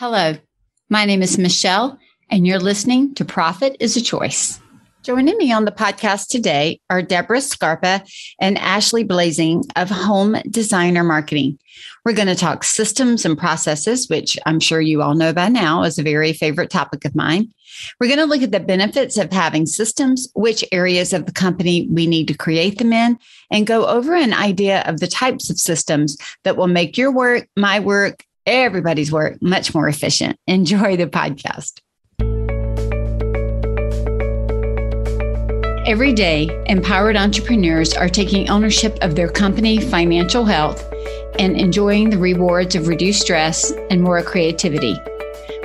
Hello, my name is Michele, and you're listening to Profit is a Choice. Joining me on the podcast today are Debra Scarpa and Ashley Blaesing of Home Designer Marketing. We're going to talk systems and processes, which I'm sure you all know by now is a very favorite topic of mine. We're going to look at the benefits of having systems, which areas of the company we need to create them in, and go over an idea of the types of systems that will make your work, my work, everybody's work much more efficient. Enjoy the podcast. Every day, empowered entrepreneurs are taking ownership of their company financial health and enjoying the rewards of reduced stress and more creativity.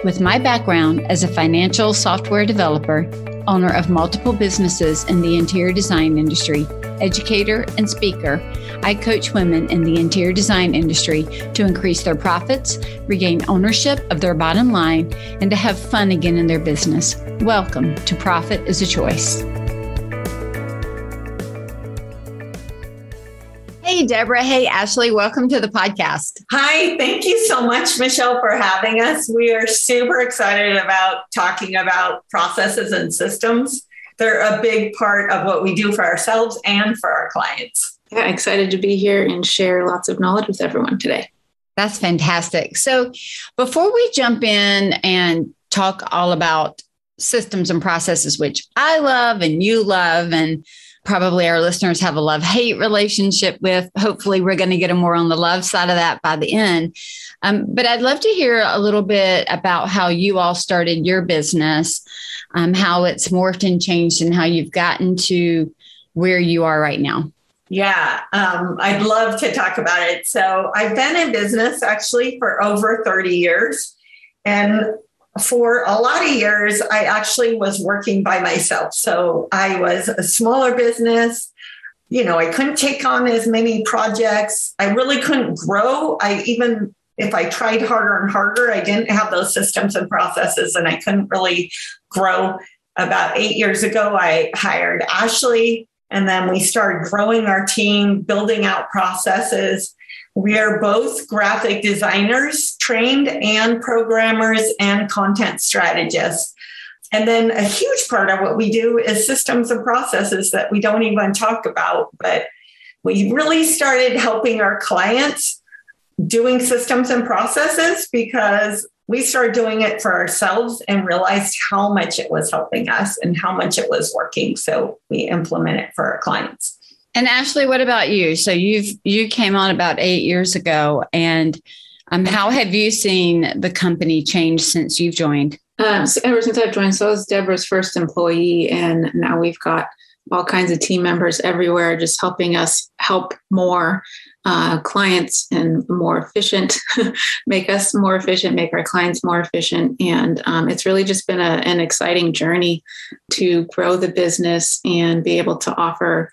With my background as a financial software developer, owner of multiple businesses in the interior design industry, educator, and speaker, I coach women in the interior design industry to increase their profits, regain ownership of their bottom line, and to have fun again in their business. Welcome to Profit is a Choice. Hey, Debra. Hey, Ashley. Welcome to the podcast. Hi. Thank you so much, Michele, for having us. We are super excited about talking about processes and systems. They're a big part of what we do for ourselves and for our clients. Yeah, excited to be here and share lots of knowledge with everyone today. That's fantastic. So, before we jump in and talk all about systems and processes, which I love and you love, and probably our listeners have a love hate relationship with. Hopefully, we're going to get them more on the love side of that by the end. Um, but I'd love to hear a little bit about how you all started your business, um, how it's morphed and changed, and how you've gotten to where you are right now. Yeah, um, I'd love to talk about it. So, I've been in business actually for over 30 years. And for a lot of years, I actually was working by myself. So I was a smaller business. You know, I couldn't take on as many projects. I really couldn't grow. I even, if I tried harder and harder, I didn't have those systems and processes and I couldn't really grow. About eight years ago, I hired Ashley and then we started growing our team, building out processes. We are both graphic designers trained and programmers and content strategists. And then a huge part of what we do is systems and processes that we don't even talk about. But we really started helping our clients doing systems and processes because we started doing it for ourselves and realized how much it was helping us and how much it was working. So we implement it for our clients. And Ashley, what about you? So you've you came on about eight years ago, and um, how have you seen the company change since you've joined? Um, so ever since I've joined, so I was Debra's first employee, and now we've got all kinds of team members everywhere, just helping us help more uh, clients and more efficient, make us more efficient, make our clients more efficient. And um, it's really just been a, an exciting journey to grow the business and be able to offer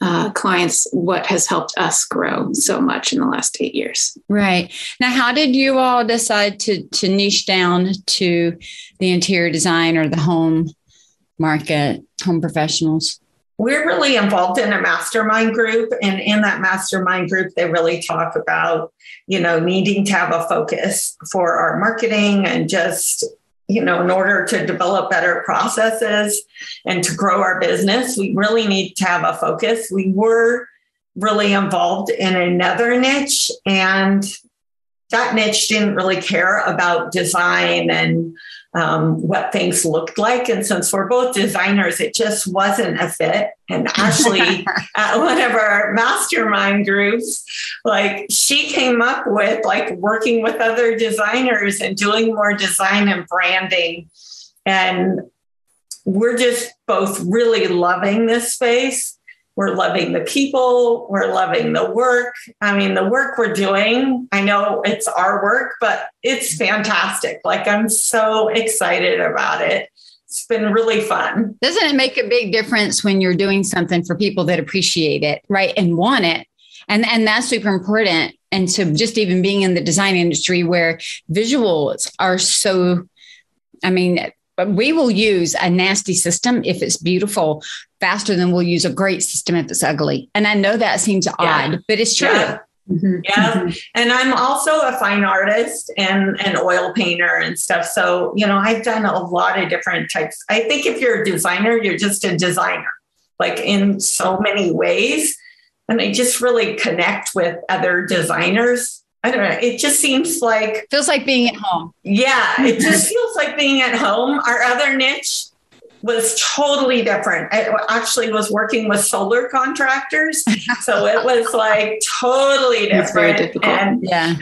uh, clients what has helped us grow so much in the last eight years. Right. Now, how did you all decide to, to niche down to the interior design or the home market, home professionals? We're really involved in a mastermind group. And in that mastermind group, they really talk about, you know, needing to have a focus for our marketing and just you know, in order to develop better processes and to grow our business, we really need to have a focus. We were really involved in another niche, and that niche didn't really care about design and um, what things looked like. And since we're both designers, it just wasn't a fit. And Ashley, at one of our mastermind groups, like she came up with like working with other designers and doing more design and branding. And we're just both really loving this space. We're loving the people. We're loving the work. I mean, the work we're doing, I know it's our work, but it's fantastic. Like, I'm so excited about it. It's been really fun. Doesn't it make a big difference when you're doing something for people that appreciate it, right? And want it? And, and that's super important. And so, just even being in the design industry where visuals are so, I mean, we will use a nasty system if it's beautiful faster than we'll use a great system if it's ugly. And I know that seems yeah. odd, but it's true. Yeah. Mm-hmm. Yeah. Mm-hmm. And I'm also a fine artist and an oil painter and stuff. So, you know, I've done a lot of different types. I think if you're a designer, you're just a designer, like in so many ways. And I just really connect with other designers. I don't know. It just seems like feels like being at home. Yeah, it just feels like being at home. Our other niche was totally different. I actually was working with solar contractors. so it was like totally different. And yeah.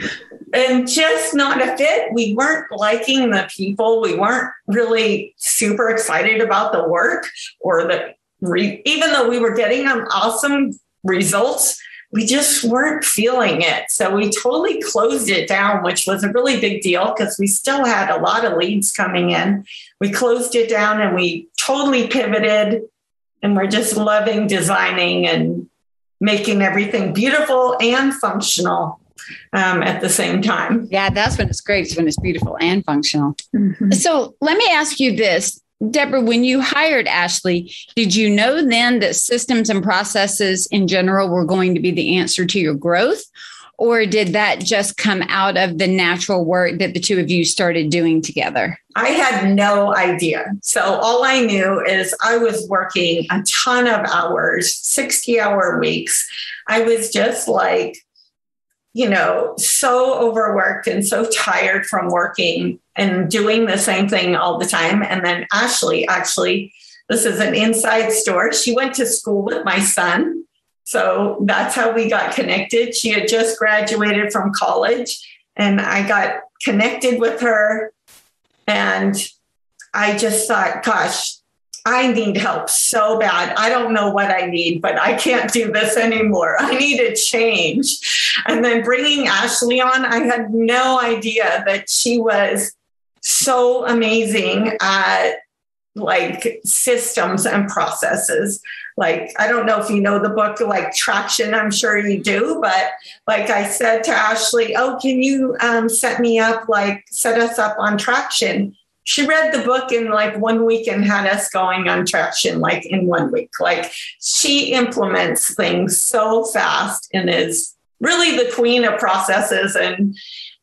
And just not a fit. We weren't liking the people. We weren't really super excited about the work or the re- even though we were getting awesome results, we just weren't feeling it. So we totally closed it down, which was a really big deal because we still had a lot of leads coming in. We closed it down and we totally pivoted and we're just loving designing and making everything beautiful and functional um, at the same time. Yeah, that's when it's great. It's when it's beautiful and functional. Mm-hmm. So let me ask you this Debra, when you hired Ashley, did you know then that systems and processes in general were going to be the answer to your growth? Or did that just come out of the natural work that the two of you started doing together? I had no idea. So all I knew is I was working a ton of hours, 60 hour weeks. I was just like, you know, so overworked and so tired from working and doing the same thing all the time. And then Ashley, actually, this is an inside story. She went to school with my son. So that's how we got connected. She had just graduated from college, and I got connected with her. And I just thought, gosh, I need help so bad. I don't know what I need, but I can't do this anymore. I need a change. And then bringing Ashley on, I had no idea that she was so amazing at like systems and processes. Like, I don't know if you know the book, like Traction, I'm sure you do, but like I said to Ashley, oh, can you um, set me up, like set us up on Traction? she read the book in like one week and had us going on traction like in one week. Like she implements things so fast and is really the queen of processes and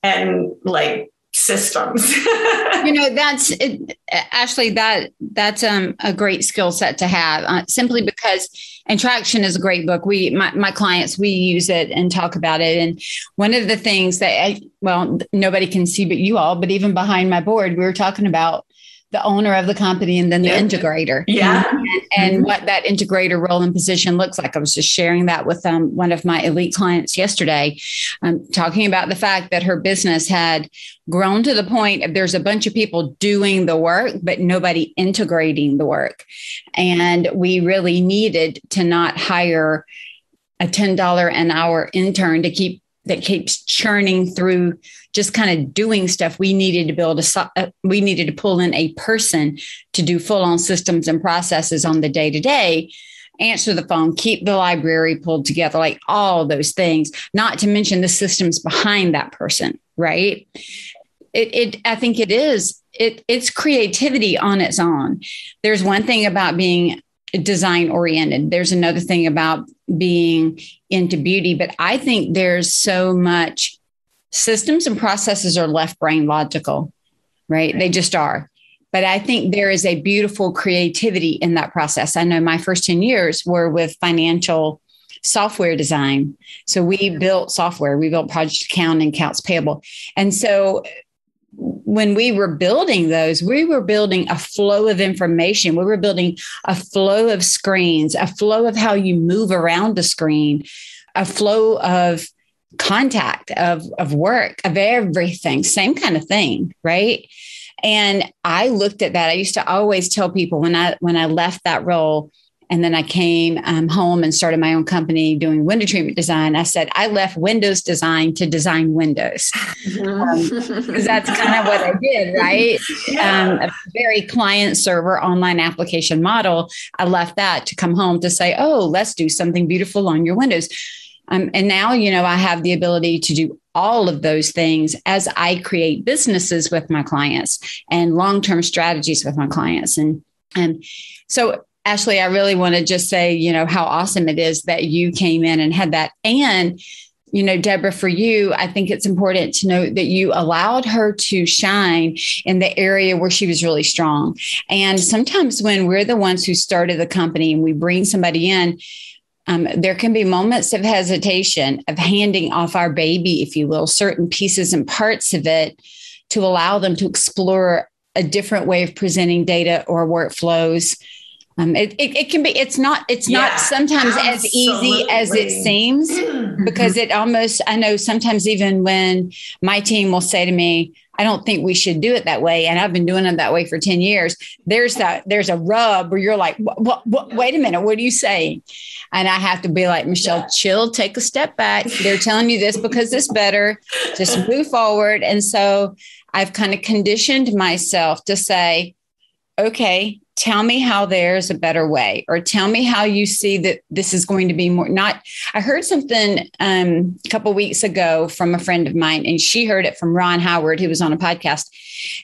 and like systems. you know, that's it, Ashley. That that's um, a great skill set to have, uh, simply because. And Traction is a great book. We, my, my clients, we use it and talk about it. And one of the things that, I, well, nobody can see but you all, but even behind my board, we were talking about the owner of the company and then the yeah. integrator. Yeah. And, and mm-hmm. what that integrator role and position looks like. I was just sharing that with um, one of my elite clients yesterday, um, talking about the fact that her business had grown to the point of there's a bunch of people doing the work, but nobody integrating the work. And we really needed to not hire a $10 an hour intern to keep that keeps churning through just kind of doing stuff we needed to build a uh, we needed to pull in a person to do full on systems and processes on the day to day answer the phone keep the library pulled together like all those things not to mention the systems behind that person right it, it i think it is it, it's creativity on its own there's one thing about being design oriented. There's another thing about being into beauty, but I think there's so much systems and processes are left brain logical, right? They just are. But I think there is a beautiful creativity in that process. I know my first 10 years were with financial software design. So we built software, we built project account and accounts payable. And so when we were building those, we were building a flow of information. We were building a flow of screens, a flow of how you move around the screen, a flow of contact, of, of work, of everything, same kind of thing, right? And I looked at that. I used to always tell people when I when I left that role, and then I came um, home and started my own company doing window treatment design. I said, I left Windows design to design windows. Because um, that's kind of what I did, right? Um, a very client server online application model. I left that to come home to say, oh, let's do something beautiful on your windows. Um, and now, you know, I have the ability to do all of those things as I create businesses with my clients and long term strategies with my clients. And, and so Ashley, I really want to just say, you know, how awesome it is that you came in and had that. And you know, Debra, for you, I think it's important to note that you allowed her to shine in the area where she was really strong. And sometimes when we're the ones who started the company and we bring somebody in, um, there can be moments of hesitation of handing off our baby, if you will, certain pieces and parts of it to allow them to explore a different way of presenting data or workflows um, it, it, it, can be it's not it's yeah, not sometimes absolutely. as easy as it seems because it almost i know sometimes even when my team will say to me i don't think we should do it that way. And i've been doing it that way for 10 years. There's that there's a rub where you're like what, what, what wait a minute what are you saying? And i have to be like michele yeah. chill take a step back. They're telling you this because it's better. Just move forward. And so i've kind of conditioned myself to say okay tell me how there's a better way or tell me how you see that this is going to be more not i heard something um, a couple weeks ago from a friend of mine and she heard it from ron howard who was on a podcast.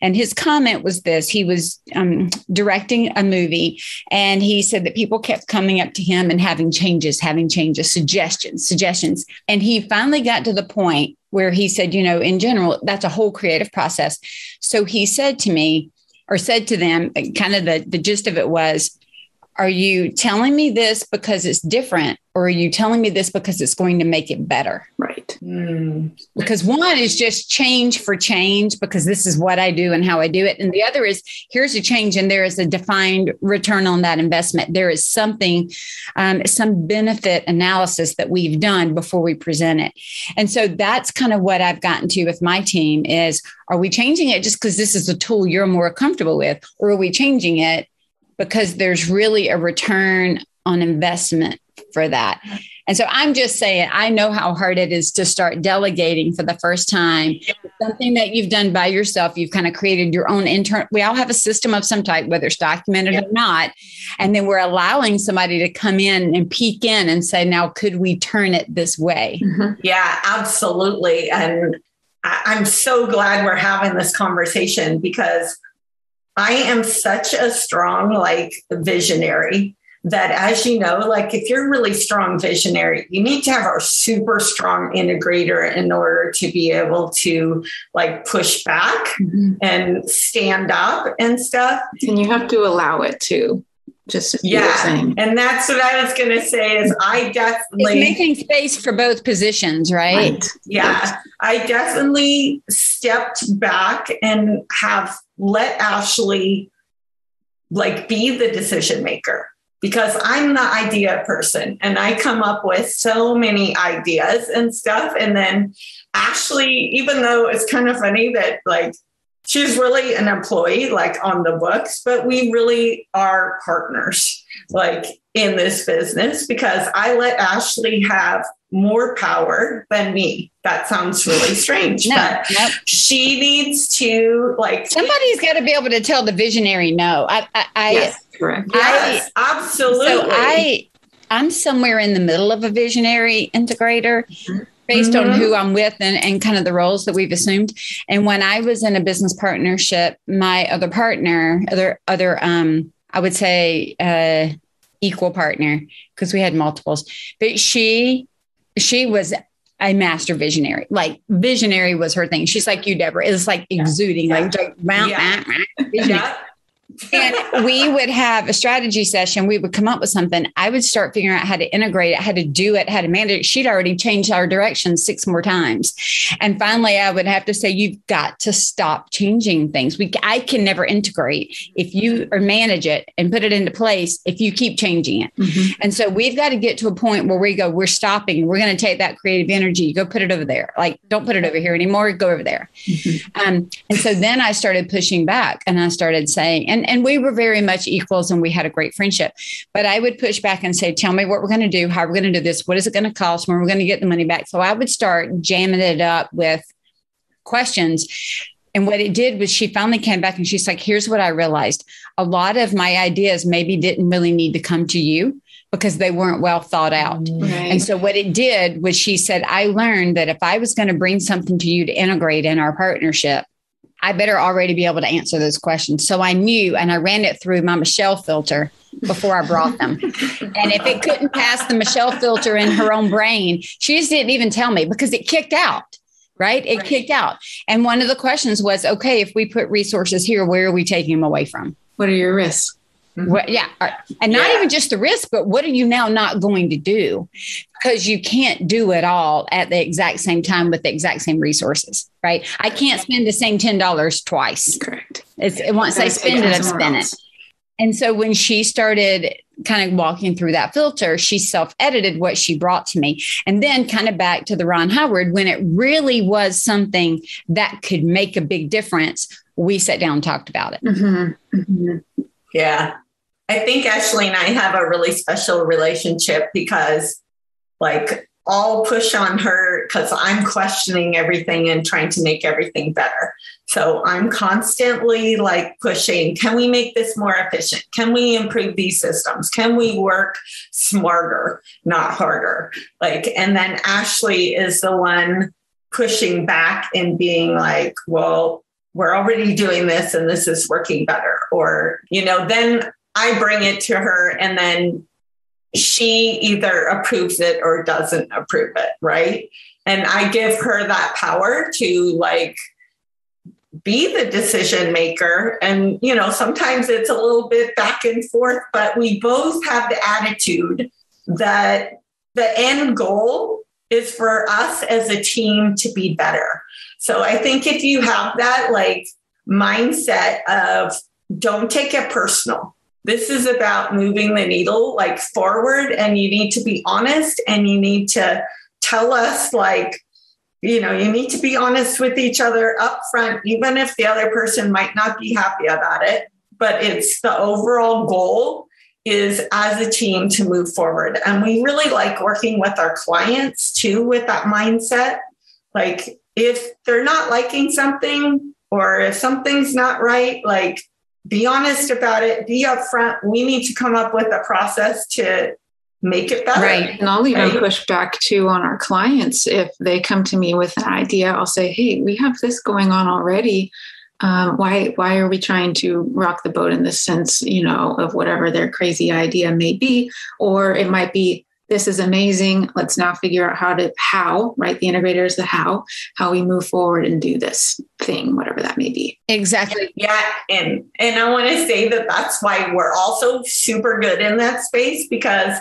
And his comment was this he was um, directing a movie and he said that people kept coming up to him and having changes having changes suggestions suggestions. And he finally got to the point where he said you know in general that's a whole creative process. So he said to me or said to them, kind of the, the gist of it was, are you telling me this because it's different or are you telling me this because it's going to make it better? Right. Mm. because one is just change for change because this is what i do and how i do it. And the other is here's a change and there is a defined return on that investment. There is something um, some benefit analysis that we've done before we present it. And so that's kind of what i've gotten to with my team is are we changing it just because this is a tool you're more comfortable with or are we changing it because there's really a return on investment for that. And so I'm just saying, I know how hard it is to start delegating for the first time. Something that you've done by yourself, you've kind of created your own internal. We all have a system of some type, whether it's documented or not. And then we're allowing somebody to come in and peek in and say, now, could we turn it this way? Mm-hmm. Yeah, absolutely. And I'm so glad we're having this conversation because I am such a strong, like, visionary that, as you know, like, if you're really strong visionary, you need to have a super strong integrator in order to be able to, like, push back mm-hmm. and stand up and stuff. And you have to allow it to just yeah and that's what i was going to say is i definitely it's making space for both positions right, right. yeah right. i definitely stepped back and have let ashley like be the decision maker. Because i'm the idea person and i come up with so many ideas and stuff. And then ashley even though it's kind of funny that like she's really an employee like on the books but we really are partners like in this business because i let ashley have more power than me that sounds really strange no, but nope. she needs to like somebody's got to be able to tell the visionary no i i, I yes, correct yes, absolutely so i i'm somewhere in the middle of a visionary integrator mm-hmm based mm-hmm. on who I'm with and, and kind of the roles that we've assumed. And when I was in a business partnership, my other partner, other other um, I would say uh equal partner, because we had multiples, but she she was a master visionary. Like visionary was her thing. She's like you, Debra. It's like exuding, yeah. like, like mount, yeah. yeah and we would have a strategy session. We would come up with something. I would start figuring out how to integrate it, how to do it, how to manage it. She'd already changed our direction six more times. And finally, I would have to say, you've got to stop changing things. We, I can never integrate if you or manage it and put it into place if you keep changing it. Mm-hmm. And so we've got to get to a point where we go, we're stopping. We're going to take that creative energy, go put it over there. Like, don't put it over here anymore. Go over there. Mm-hmm. Um, and so then I started pushing back and I started saying, and and we were very much equals and we had a great friendship. But I would push back and say, Tell me what we're going to do, how we're going to do this, what is it going to cost, when we're going to get the money back. So I would start jamming it up with questions. And what it did was she finally came back and she's like, Here's what I realized. A lot of my ideas maybe didn't really need to come to you because they weren't well thought out. Mm. Right. And so what it did was she said, I learned that if I was going to bring something to you to integrate in our partnership, I better already be able to answer those questions. So I knew and I ran it through my Michele filter before I brought them. and if it couldn't pass the Michele filter in her own brain, she just didn't even tell me because it kicked out. Right? It right. kicked out. And one of the questions was okay, if we put resources here, where are we taking them away from? What are your risks? Mm-hmm. What, yeah. And not yeah. even just the risk, but what are you now not going to do? Because you can't do it all at the exact same time with the exact same resources, right? I can't spend the same $10 twice. Correct. It's, once I spend it, I spend it. And so when she started kind of walking through that filter, she self edited what she brought to me. And then kind of back to the Ron Howard, when it really was something that could make a big difference, we sat down and talked about it. Mm-hmm. Mm-hmm. Yeah. I think Ashley and I have a really special relationship because, like, I'll push on her because I'm questioning everything and trying to make everything better. So I'm constantly like pushing can we make this more efficient? Can we improve these systems? Can we work smarter, not harder? Like, and then Ashley is the one pushing back and being like, well, we're already doing this and this is working better. Or, you know, then I bring it to her and then she either approves it or doesn't approve it, right? And I give her that power to like be the decision maker. And, you know, sometimes it's a little bit back and forth, but we both have the attitude that the end goal is for us as a team to be better. So I think if you have that like mindset of don't take it personal, this is about moving the needle like forward and you need to be honest and you need to tell us like you know you need to be honest with each other up front even if the other person might not be happy about it. But it's the overall goal is as a team to move forward. And we really like working with our clients too with that mindset. Like if they're not liking something or if something's not right like be honest about it, be upfront. We need to come up with a process to make it better. Right. And I'll even right? push back too on our clients. If they come to me with an idea, I'll say, hey, we have this going on already. Um, why why are we trying to rock the boat in the sense, you know, of whatever their crazy idea may be? Or it might be this is amazing. Let's now figure out how to how, right? The integrator is the how, how we move forward and do this thing, whatever that may be. Exactly. Yeah, and and I want to say that that's why we're also super good in that space because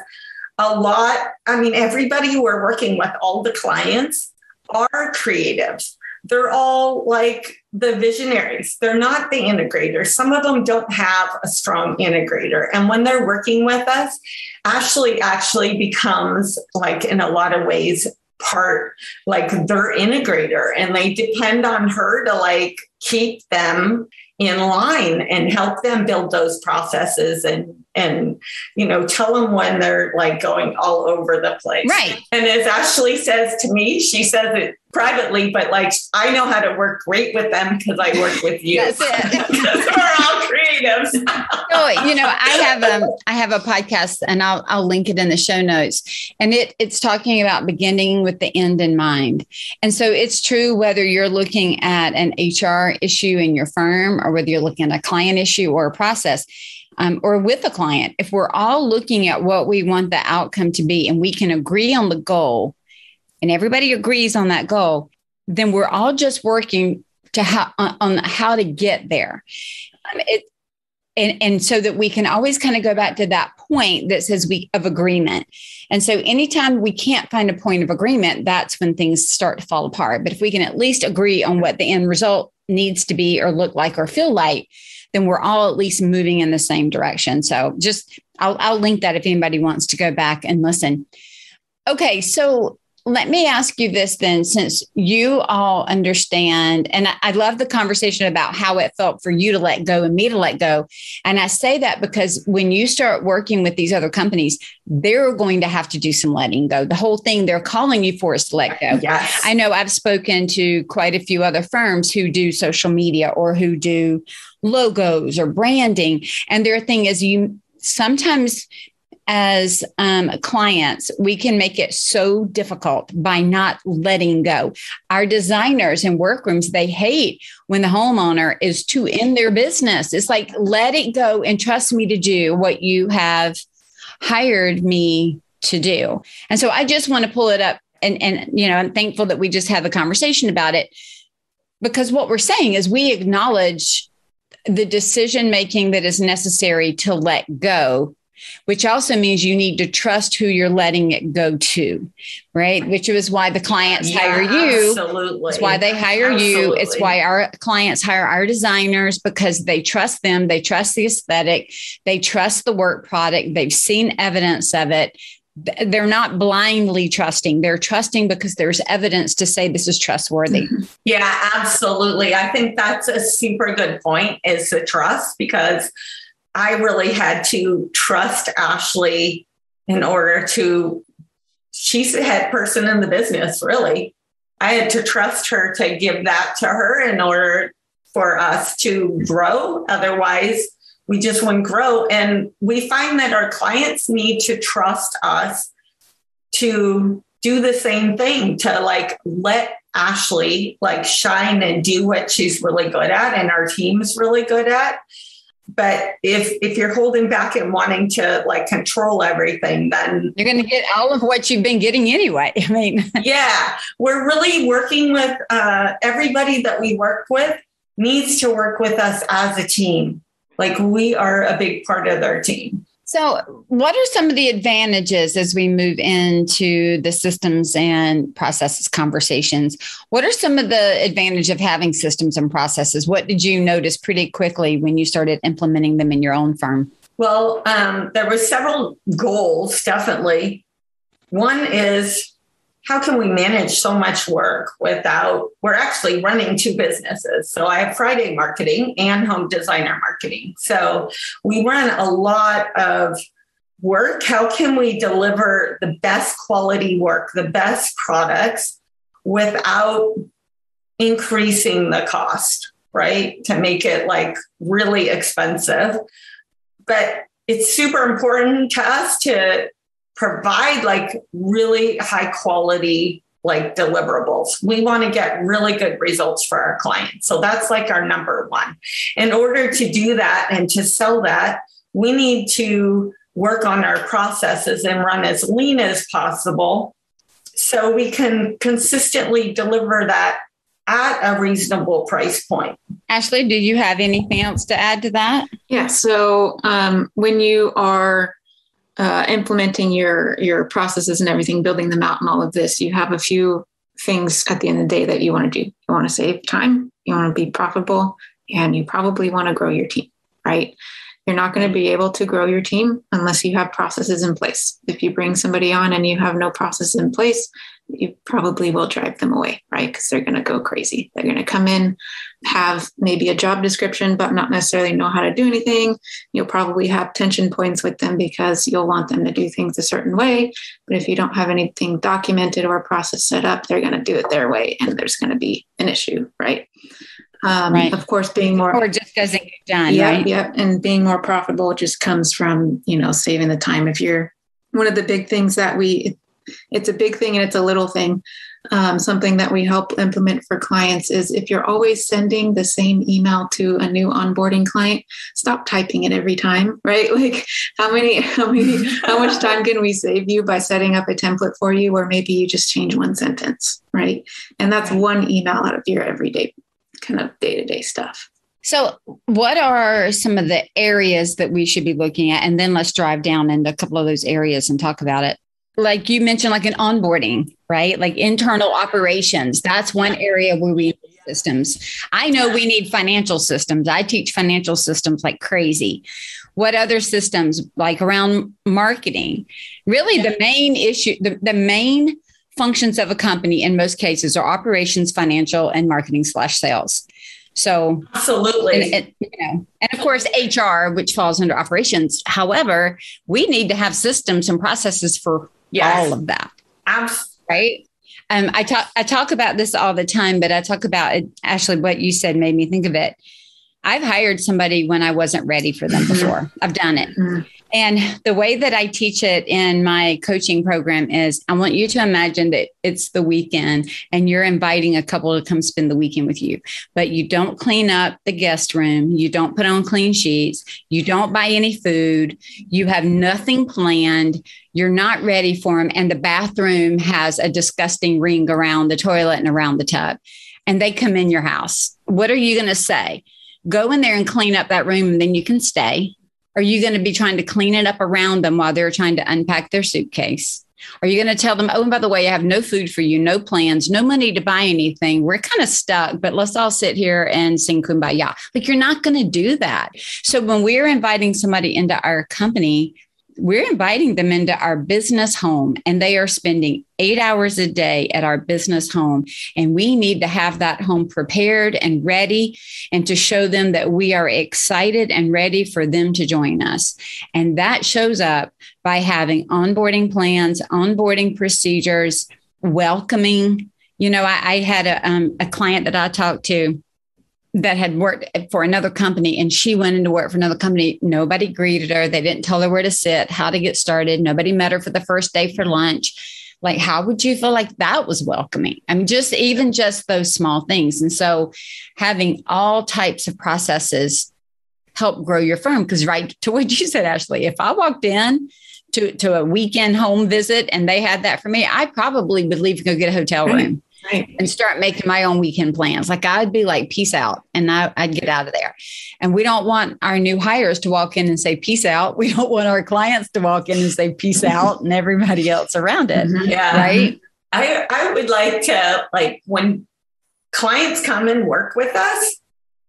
a lot, I mean, everybody we're working with, all the clients are creatives they're all like the visionaries. They're not the integrators. Some of them don't have a strong integrator. And when they're working with us, Ashley actually becomes like in a lot of ways part like their integrator and they depend on her to like keep them in line and help them build those processes and and you know tell them when they're like going all over the place. Right. And as ashley says to me she says it privately but like i know how to work great with them because i work with you. Because we're all creatives. Oh, you know i have um i have a podcast and i'll i'll link it in the show notes and it it's talking about beginning with the end in mind. And so it's true whether you're looking at an hr issue in your firm or whether you're looking at a client issue or a process um, or with a client, if we're all looking at what we want the outcome to be and we can agree on the goal and everybody agrees on that goal, then we're all just working to how on how to get there. Um, it, and, and so that we can always kind of go back to that point that says we of agreement. And so anytime we can't find a point of agreement, that's when things start to fall apart. But if we can at least agree on what the end result needs to be or look like or feel like, then we're all at least moving in the same direction. So just I'll, I'll link that if anybody wants to go back and listen. Okay, so let me ask you this then, since you all understand, and I, I, love the conversation about how it felt for you to let go and me to let go. And I say that because when you start working with these other companies, they're going to have to do some letting go. The whole thing they're calling you for is to let go. Yes. I know I've spoken to quite a few other firms who do social media or who do logos or branding. And their thing is you sometimes as um, clients, we can make it so difficult by not letting go. Our designers in workrooms, they hate when the homeowner is too in their business. It's like, let it go and trust me to do what you have hired me to do. And so I just want to pull it up and, and you know, I'm thankful that we just had the conversation about it because what we're saying is we acknowledge the decision making that is necessary to let go which also means you need to trust who you're letting it go to, right? Which is why the clients yeah, hire you. Absolutely. It's why they hire absolutely. you. It's why our clients hire our designers because they trust them. They trust the aesthetic. They trust the work product. They've seen evidence of it. They're not blindly trusting. They're trusting because there's evidence to say this is trustworthy. Mm-hmm. Yeah, absolutely. I think that's a super good point is the trust because I really had to trust Ashley in order to, she's the head person in the business, really. I had to trust her to give that to her in order for us to grow. Otherwise, we just wouldn't grow. And we find that our clients need to trust us to do the same thing, to like let Ashley like shine and do what she's really good at and our team's really good at but if if you're holding back and wanting to like control everything then you're going to get all of what you've been getting anyway i mean. Yeah. We're really working with uh, everybody that we work with needs to work with us as a team. Like we are a big part of their team so, what are some of the advantages as we move into the systems and processes conversations? What are some of the advantage of having systems and processes? What did you notice pretty quickly when you started implementing them in your own firm? Well, um, there were several goals, definitely. One is how can we manage so much work without we're actually running two businesses. So i have friday marketing and home designer marketing. So we run a lot of work. How can we deliver the best quality work the best products without increasing the cost right? To make it like really expensive. But it's super important to us to provide like really high quality like deliverables. We want to get really good results for our clients. So that's like our number one. In order to do that and to sell that, we need to work on our processes and run as lean as possible so we can consistently deliver that at a reasonable price point. Ashley, do you have anything else to add to that? Yeah. So um, when you are uh, implementing your your processes and everything, building them out, and all of this, you have a few things at the end of the day that you want to do. You want to save time, you want to be profitable, and you probably want to grow your team, right? You're not going to be able to grow your team unless you have processes in place. If you bring somebody on and you have no process in place, you probably will drive them away, right? Because they're going to go crazy. They're going to come in, have maybe a job description, but not necessarily know how to do anything. You'll probably have tension points with them because you'll want them to do things a certain way. But if you don't have anything documented or process set up, they're going to do it their way and there's going to be an issue, right? Um, right. Of course, being more or just doesn't get done. Yeah, right? yeah, and being more profitable just comes from you know saving the time. If you're one of the big things that we it's a big thing and it's a little thing. Um, something that we help implement for clients is if you're always sending the same email to a new onboarding client, stop typing it every time, right? Like how many, how many, how much time can we save you by setting up a template for you where maybe you just change one sentence, right? And that's one email out of your everyday kind of day to day stuff. So, what are some of the areas that we should be looking at? And then let's drive down into a couple of those areas and talk about it like you mentioned, like an onboarding, right? Like internal operations. That's one area where we need systems. I know we need financial systems. I teach financial systems like crazy. What other systems like around marketing? Really, the main issue, the, the main functions of a company in most cases are operations, financial, and marketing slash sales. So absolutely, and, you know, and of course HR, which falls under operations. However, we need to have systems and processes for yes. all of that. Absolutely. Right. Um, I talk I talk about this all the time, but I talk about it, Ashley. What you said made me think of it. I've hired somebody when I wasn't ready for them mm-hmm. before. I've done it. And the way that I teach it in my coaching program is I want you to imagine that it's the weekend and you're inviting a couple to come spend the weekend with you, but you don't clean up the guest room. You don't put on clean sheets. You don't buy any food. You have nothing planned. You're not ready for them. And the bathroom has a disgusting ring around the toilet and around the tub. And they come in your house. What are you going to say? Go in there and clean up that room and then you can stay are you going to be trying to clean it up around them while they're trying to unpack their suitcase? Are you going to tell them, oh, and by the way, I have no food for you, no plans, no money to buy anything. We're kind of stuck, but let's all sit here and sing kumbaya. Like you're not going to do that. So when we're inviting somebody into our company, we're inviting them into our business home and they are spending eight hours a day at our business home. And we need to have that home prepared and ready and to show them that we are excited and ready for them to join us. And that shows up by having onboarding plans, onboarding procedures, welcoming. You know, I, I had a, um, a client that I talked to that had worked for another company and she went into work for another company. Nobody greeted her. They didn't tell her where to sit, how to get started. Nobody met her for the first day for lunch. Like, how would you feel like that was welcoming? I mean, just even just those small things. And so having all types of processes help grow your firm. Because right to what you said, Ashley, if I walked in to, to a weekend home visit and they had that for me, I probably would leave and go get a hotel room right. and start making my own weekend plans. Like I'd be like, peace out. And I, would get out of there. And we don't want our new hires to walk in and say, peace out. We don't want our clients to walk in and say, peace out and everybody else around it. Mm-hmm. Yeah. Right. I, I would like to, like, when clients come and work with us,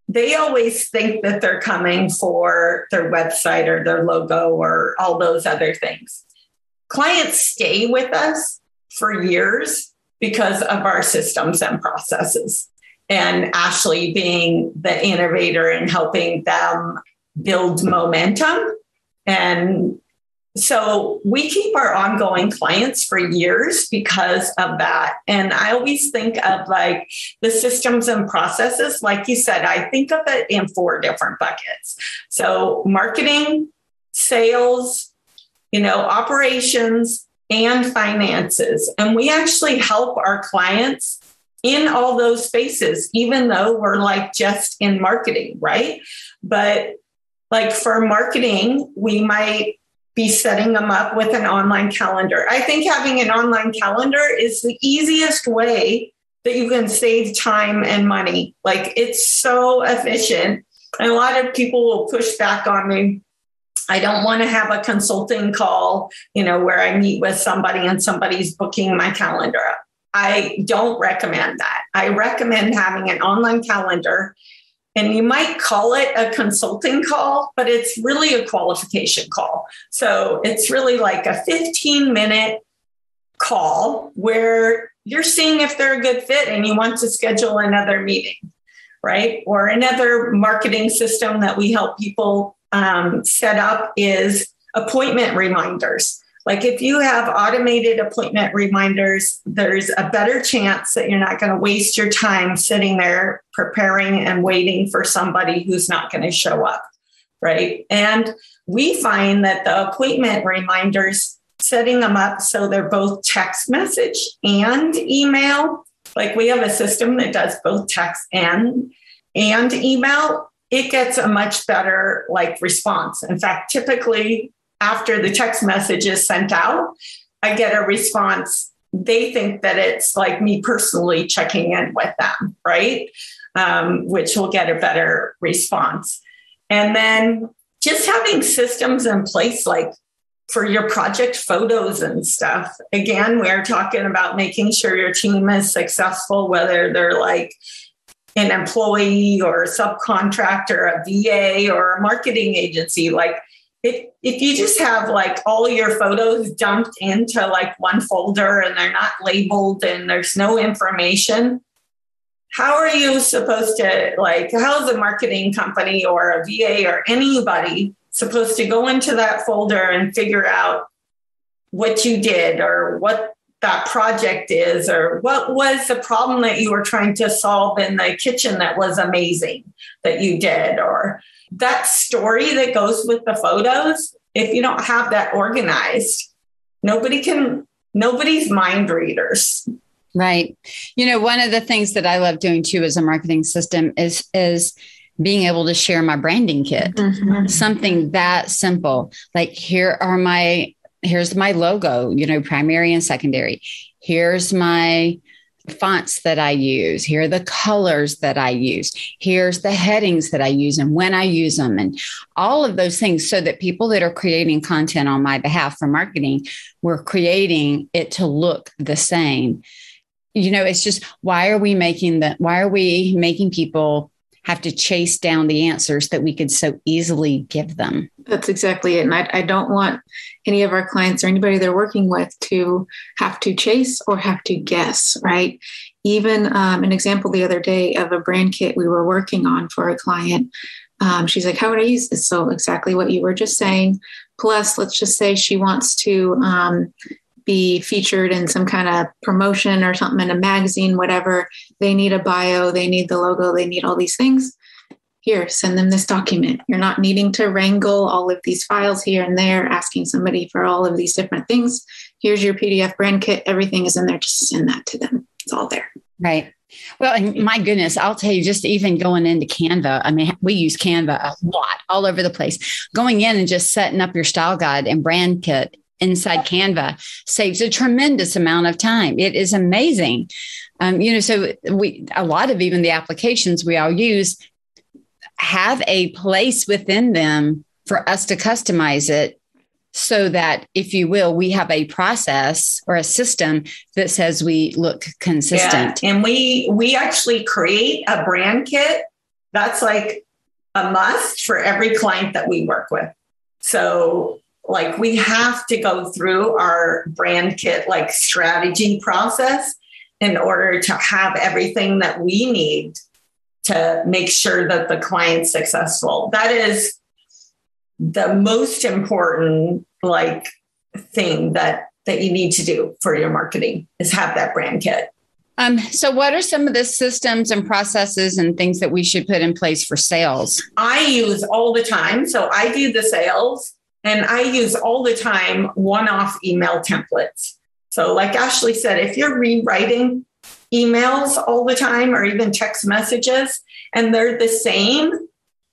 they always think that they're coming for their website or their logo or all those other things. Clients stay with us for years because of our systems and processes. And Ashley being the innovator and helping them build momentum. And so we keep our ongoing clients for years because of that. And I always think of like the systems and processes, like you said, I think of it in four different buckets. So marketing, sales, you know, operations, and finances. And we actually help our clients in all those spaces, even though we're like just in marketing, right? But like for marketing, we might be setting them up with an online calendar. I think having an online calendar is the easiest way that you can save time and money. Like it's so efficient. And a lot of people will push back on me I don't want to have a consulting call, you know, where I meet with somebody and somebody's booking my calendar. I don't recommend that. I recommend having an online calendar and you might call it a consulting call, but it's really a qualification call. So it's really like a 15 minute call where you're seeing if they're a good fit and you want to schedule another meeting, right? Or another marketing system that we help people um, set up is appointment reminders. Like if you have automated appointment reminders, there's a better chance that you're not going to waste your time sitting there preparing and waiting for somebody who's not going to show up. Right. And we find that the appointment reminders, setting them up so they're both text message and email. Like we have a system that does both text and and email it gets a much better like response. In fact, typically after the text message is sent out, I get a response. They think that it's like me personally checking in with them, right? Um, which will get a better response. And then just having systems in place like for your project photos and stuff. Again, we're talking about making sure your team is successful, whether they're like an employee or a subcontractor, a VA or a marketing agency. Like if if you just have like all your photos dumped into like one folder and they're not labeled and there's no information, how are you supposed to like how's a marketing company or a VA or anybody supposed to go into that folder and figure out what you did or what that project is or what was the problem that you were trying to solve in the kitchen that was amazing that you did? Or that story that goes with the photos if you don't have that organized nobody can nobody's mind readers. Right. You know one of the things that i love doing too as a marketing system is is being able to share my branding kit. Mm-hmm. something that simple like here are my here's my logo, you know, primary and secondary. Here's my fonts that I use. Here are the colors that I use. Here's the headings that I use and when I use them, and all of those things so that people that are creating content on my behalf for marketing, we're creating it to look the same. You know, it's just why are we making that? Why are we making people have to chase down the answers that we could so easily give them. That's exactly it. And I, I, don't want any of our clients or anybody they're working with to have to chase or have to guess, right? Even um, an example the other day of a brand kit we were working on for a client. Um, she's like, How would I use this? So, exactly what you were just saying. Plus, let's just say she wants to um, be featured in some kind of promotion or something in a magazine, whatever. They need a bio, they need the logo, they need all these things. Here, send them this document. You're not needing to wrangle all of these files here and there, asking somebody for all of these different things. Here's your PDF brand kit. Everything is in there. Just send that to them. It's all there. Right. Well, and my goodness, I'll tell you, just even going into Canva, I mean, we use Canva a lot all over the place. Going in and just setting up your style guide and brand kit inside Canva saves a tremendous amount of time. It is amazing. Um, you know, so we a lot of even the applications we all use have a place within them for us to customize it so that if you will we have a process or a system that says we look consistent yeah. and we we actually create a brand kit that's like a must for every client that we work with so like we have to go through our brand kit like strategy process in order to have everything that we need to make sure that the client's successful. That is the most important like thing that that you need to do for your marketing is have that brand kit. Um, so what are some of the systems and processes and things that we should put in place for sales? I use all the time. So i do the sales and I use all the time one off email templates. So, like Ashley said, if you're rewriting emails all the time or even text messages and they're the same,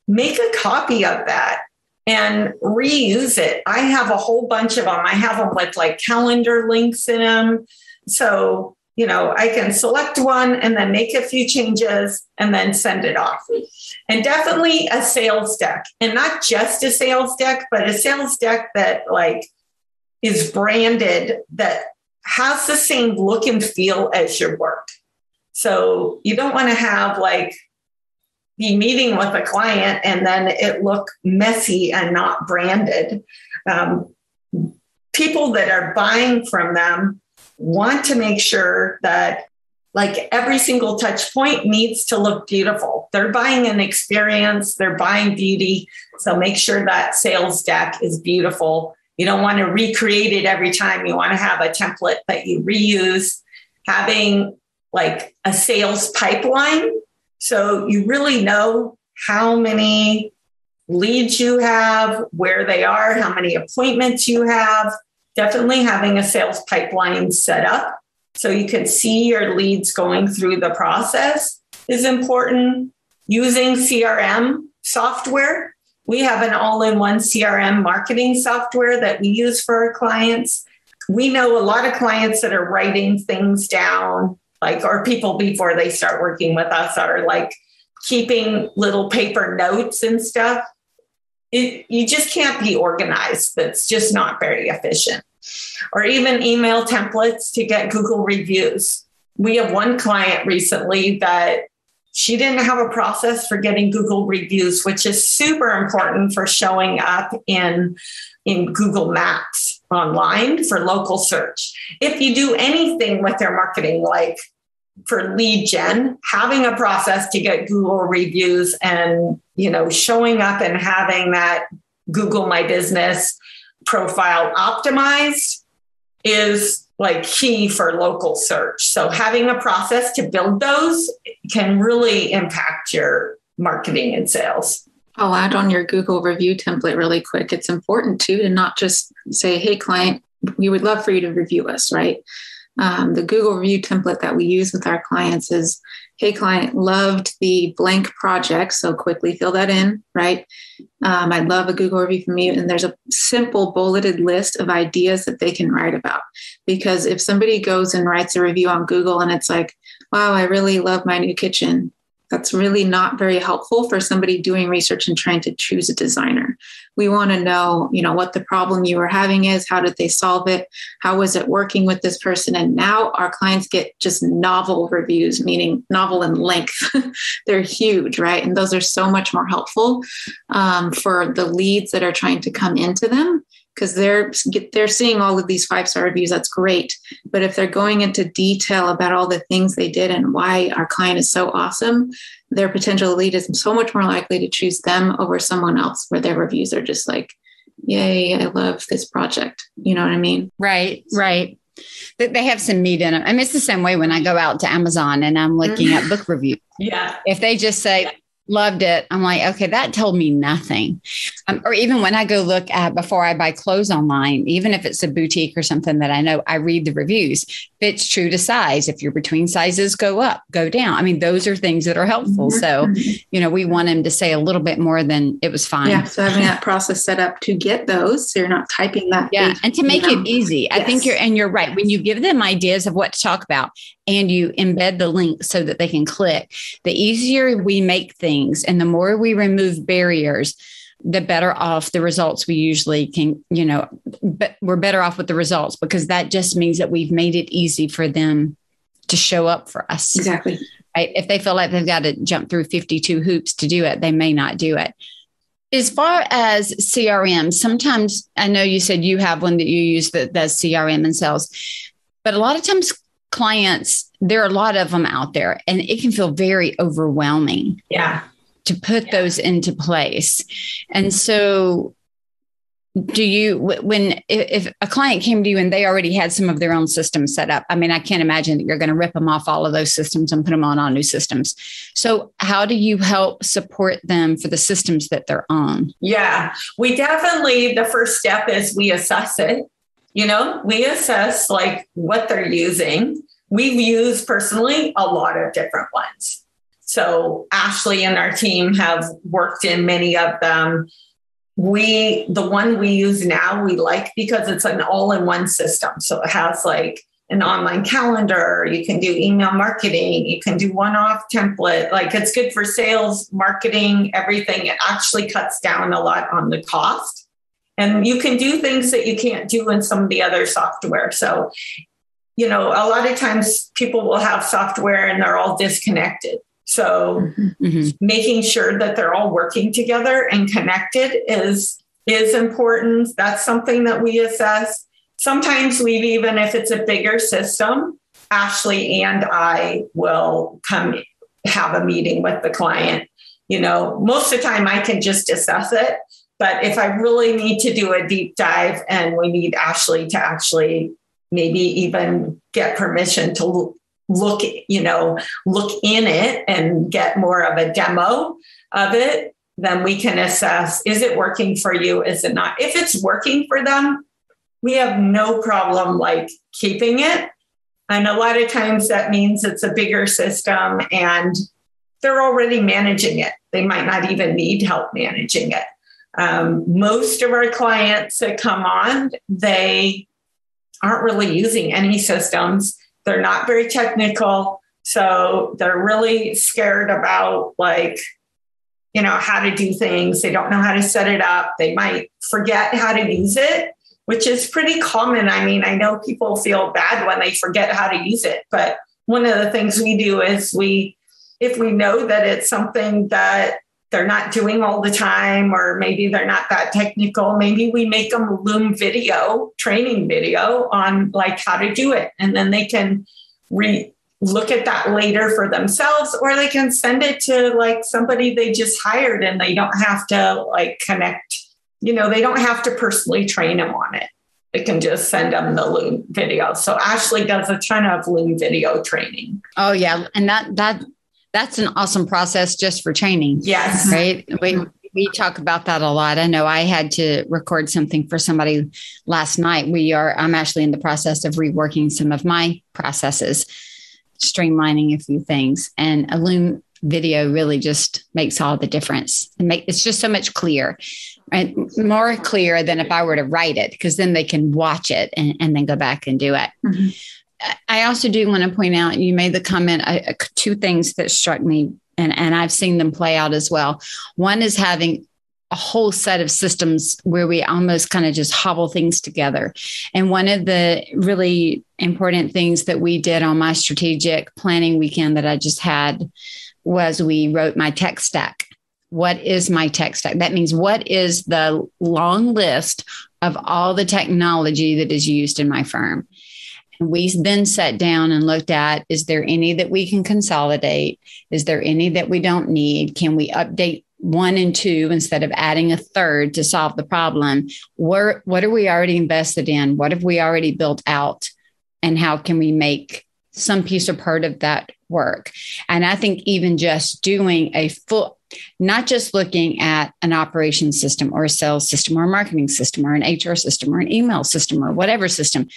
make a copy of that and reuse it. I have a whole bunch of them. I have them with like calendar links in them. So you know, I can select one and then make a few changes and then send it off. And definitely a sales deck and not just a sales deck, but a sales deck that like is branded that has the same look and feel as your work. So you don't want to have like be meeting with a client and then it look messy and not branded. Um, people that are buying from them want to make sure that like every single touch point needs to look beautiful. They're buying an experience, they're buying beauty. So make sure that sales deck is beautiful. You don't want to recreate it every time. You want to have a template that you reuse, having like a sales pipeline. So you really know how many leads you have, where they are, how many appointments you have, definitely having a sales pipeline set up so you can see your leads going through the process is important. Using CRM software. We have an all in one CRM marketing software that we use for our clients. We know a lot of clients that are writing things down, like, or people before they start working with us are like keeping little paper notes and stuff. It, you just can't be organized. That's just not very efficient or even email templates to get Google reviews. We have one client recently that she didn't have a process for getting Google reviews, which is super important for showing up in, in Google Maps online for local search. If you do anything with their marketing, like for lead gen, having a process to get Google reviews and, you know, showing up and having that Google My Business profile optimized is like key for local search. So having a process to build those can really impact your marketing and sales. I'll add on your Google review template really quick. It's important too to not just say, hey, client, we would love for you to review us, right? Um, the Google review template that we use with our clients is hey, client, loved the blank project. So quickly fill that in, right? Um, I'd love a Google review from you. And there's a simple bulleted list of ideas that they can write about. Because if somebody goes and writes a review on Google and it's like, wow, I really love my new kitchen, that's really not very helpful for somebody doing research and trying to choose a designer. We want to know, you know, what the problem you were having is, how did they solve it, how was it working with this person, and now our clients get just novel reviews, meaning novel in length. They're huge, right? And those are so much more helpful um, for the leads that are trying to come into them because they're they're seeing all of these five star reviews that's great but if they're going into detail about all the things they did and why our client is so awesome their potential lead is so much more likely to choose them over someone else where their reviews are just like yay i love this project you know what i mean right right they have some meat in them. I mean, it's the same way when I go out to Amazon and I'm looking at mm-hmm. book reviews. Yeah. If they just say, loved it. I'm like, okay, that told me nothing. Um, or even when I go look at before I buy clothes online, even if it's a boutique or something that I know, I read the reviews. If it's true to size, if you're between sizes, go up, go down. I mean, those are things that are helpful. So, mm-hmm. you know, we want them to say a little bit more than it was fine. Yeah. So having that process set up to get those, so you're not typing that. Yeah. Page, and to make know. it easy. Yes. I think you're, and you're right. When you give them ideas of what to talk about and you embed the link so that they can click, the easier we make things and the more we remove barriers, the better off the results we usually can, you know, but we're better off with the results because that just means that we've made it easy for them to show up for us. Exactly. Right? If they feel like they've got to jump through 52 hoops to do it, they may not do it. As far as CRM, sometimes I know you said you have one that you use that does CRM and sales, but a lot of times clients, there are a lot of them out there and it can feel very overwhelming. Yeah. To put yeah. those into place. And so do you when if a client came to you and they already had some of their own systems set up i mean i can't imagine that you're going to rip them off all of those systems and put them on all new systems so how do you help support them for the systems that they're on yeah we definitely the first step is we assess it you know, we assess like what they're using. We've used personally a lot of different ones. So Ashley and our team have worked in many of them. We, the one we use now, we like because it's an all in one system. So it has like an online calendar, you can do email marketing, you can do one off template. Like it's good for sales, marketing, everything. It actually cuts down a lot on the cost and you can do things that you can't do in some of the other software. So you know a lot of times people will have software and they're all disconnected. So mm-hmm. making sure that they're all working together and connected is is important. That's something that we assess. Sometimes we even if it's a bigger system ashley and i will come have a meeting with the client. You know most of the time i can just assess it but if I really need to do a deep dive and we need Ashley to actually maybe even get permission to look, you know, look in it and get more of a demo of it, then we can assess is it working for you? Is it not? If it's working for them, we have no problem like keeping it. And a lot of times that means it's a bigger system and they're already managing it. They might not even need help managing it. Um, most of our clients that come on, they aren't really using any systems. They're not very technical. So they're really scared about like, you know, how to do things. They don't know how to set it up. They might forget how to use it, which is pretty common. I mean, I know people feel bad when they forget how to use it, but one of the things we do is we, if we know that it's something that they're not doing all the time, or maybe they're not that technical. Maybe we make them Loom video, training video on like how to do it. And then they can re look at that later for themselves, or they can send it to like somebody they just hired and they don't have to like connect, you know, they don't have to personally train them on it. they can just send them the Loom video. So Ashley does a ton of Loom video training. Oh yeah, and that that that's an awesome process just for training. Yes. Right. We we talk about that a lot. I know I had to record something for somebody last night. We are I'm actually in the process of reworking some of my processes, streamlining a few things, and a Loom video really just makes all the difference. And make it's just so much clear and more clear than if I were to write it, because then they can watch it and, and then go back and do it. Mm-hmm. I also do want to point out you made the comment uh, two things that struck me and, and I've seen them play out as well. One is having a whole set of systems where we almost kind of just hobble things together. And one of the really important things that we did on my strategic planning weekend that I just had was we wrote my tech stack. What is my tech stack? That means what is the long list of all the technology that is used in my firm? We then sat down and looked at is there any that we can consolidate? Is there any that we don't need? Can we update one and two instead of adding a third to solve the problem? Where, what are we already invested in? What have we already built out? And how can we make some piece or part of that work? And I think even just doing a full, not just looking at an operation system or a sales system or a marketing system or an HR system or an email system or whatever system,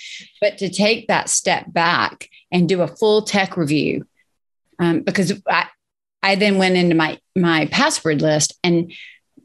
but to take that step back and do a full tech review. Um, because I, I then went into my my password list and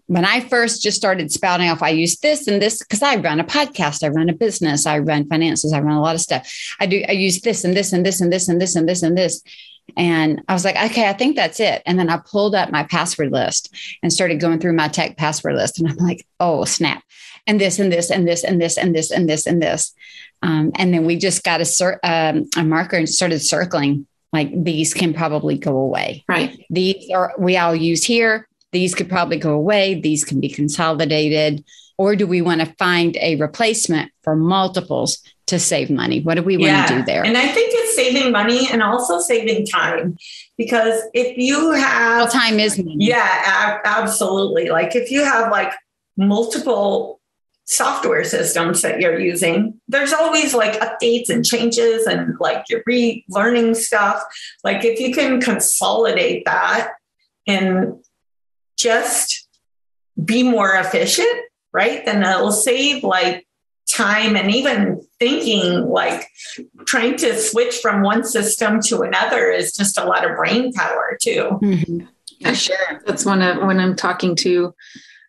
when I first just started spouting off, I use this and this because I run a podcast, I run a business, I run finances, I run a lot of stuff. I do I use this and this and this and this and this and this and this. And I was like, okay, I think that's it. And then I pulled up my password list and started going through my tech password list. And I'm like, oh, snap. And this and this and this and this and this and this and this. Um, and then we just got a, cir- um, a marker and started circling like these can probably go away. Right. These are we all use here. These could probably go away. These can be consolidated. Or do we want to find a replacement for multiples to save money? What do we want yeah. to do there? And I think it's saving money and also saving time because if you have well, time is money. Yeah, absolutely. Like if you have like multiple software systems that you're using, there's always like updates and changes and like you're relearning stuff. Like if you can consolidate that and just be more efficient, right? Then it'll save like time and even thinking like trying to switch from one system to another is just a lot of brain power too. Mm-hmm. Yeah, sure. That's one of when I'm talking to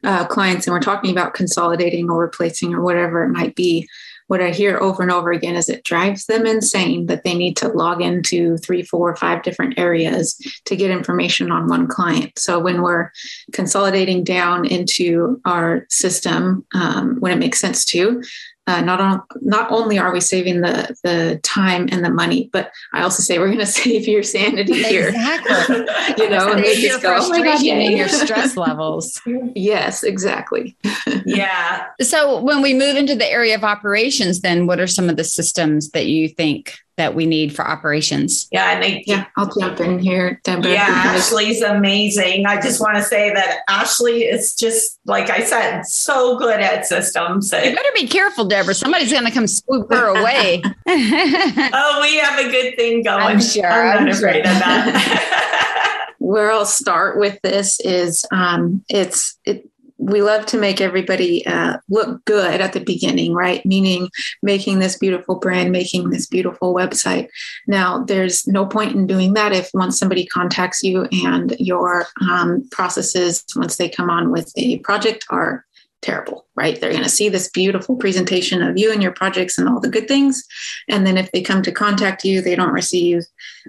uh, clients and we're talking about consolidating or replacing or whatever it might be what I hear over and over again is it drives them insane that they need to log into three, four, five different areas to get information on one client. So when we're consolidating down into our system, um, when it makes sense to, uh, not on, not only are we saving the the time and the money, but I also say we're going to save your sanity here. Exactly. you know, and make your go, frustration oh and your stress levels. yes, exactly. yeah. So when we move into the area of operations, then what are some of the systems that you think that we need for operations. Yeah, and they, yeah, I'll jump in here, Debra. Yeah, Ashley's amazing. I just want to say that Ashley is just like I said, so good at systems. You better be careful, Debra. Somebody's going to come swoop her away. oh, we have a good thing going. I'm sure. I'm, I'm not afraid sure. of that. Where I'll start with this is um, it's it we love to make everybody uh, look good at the beginning, right? Meaning making this beautiful brand, making this beautiful website. Now, there's no point in doing that if once somebody contacts you and your um, processes, once they come on with a project, are terrible, right? They're going to see this beautiful presentation of you and your projects and all the good things. And then if they come to contact you, they don't receive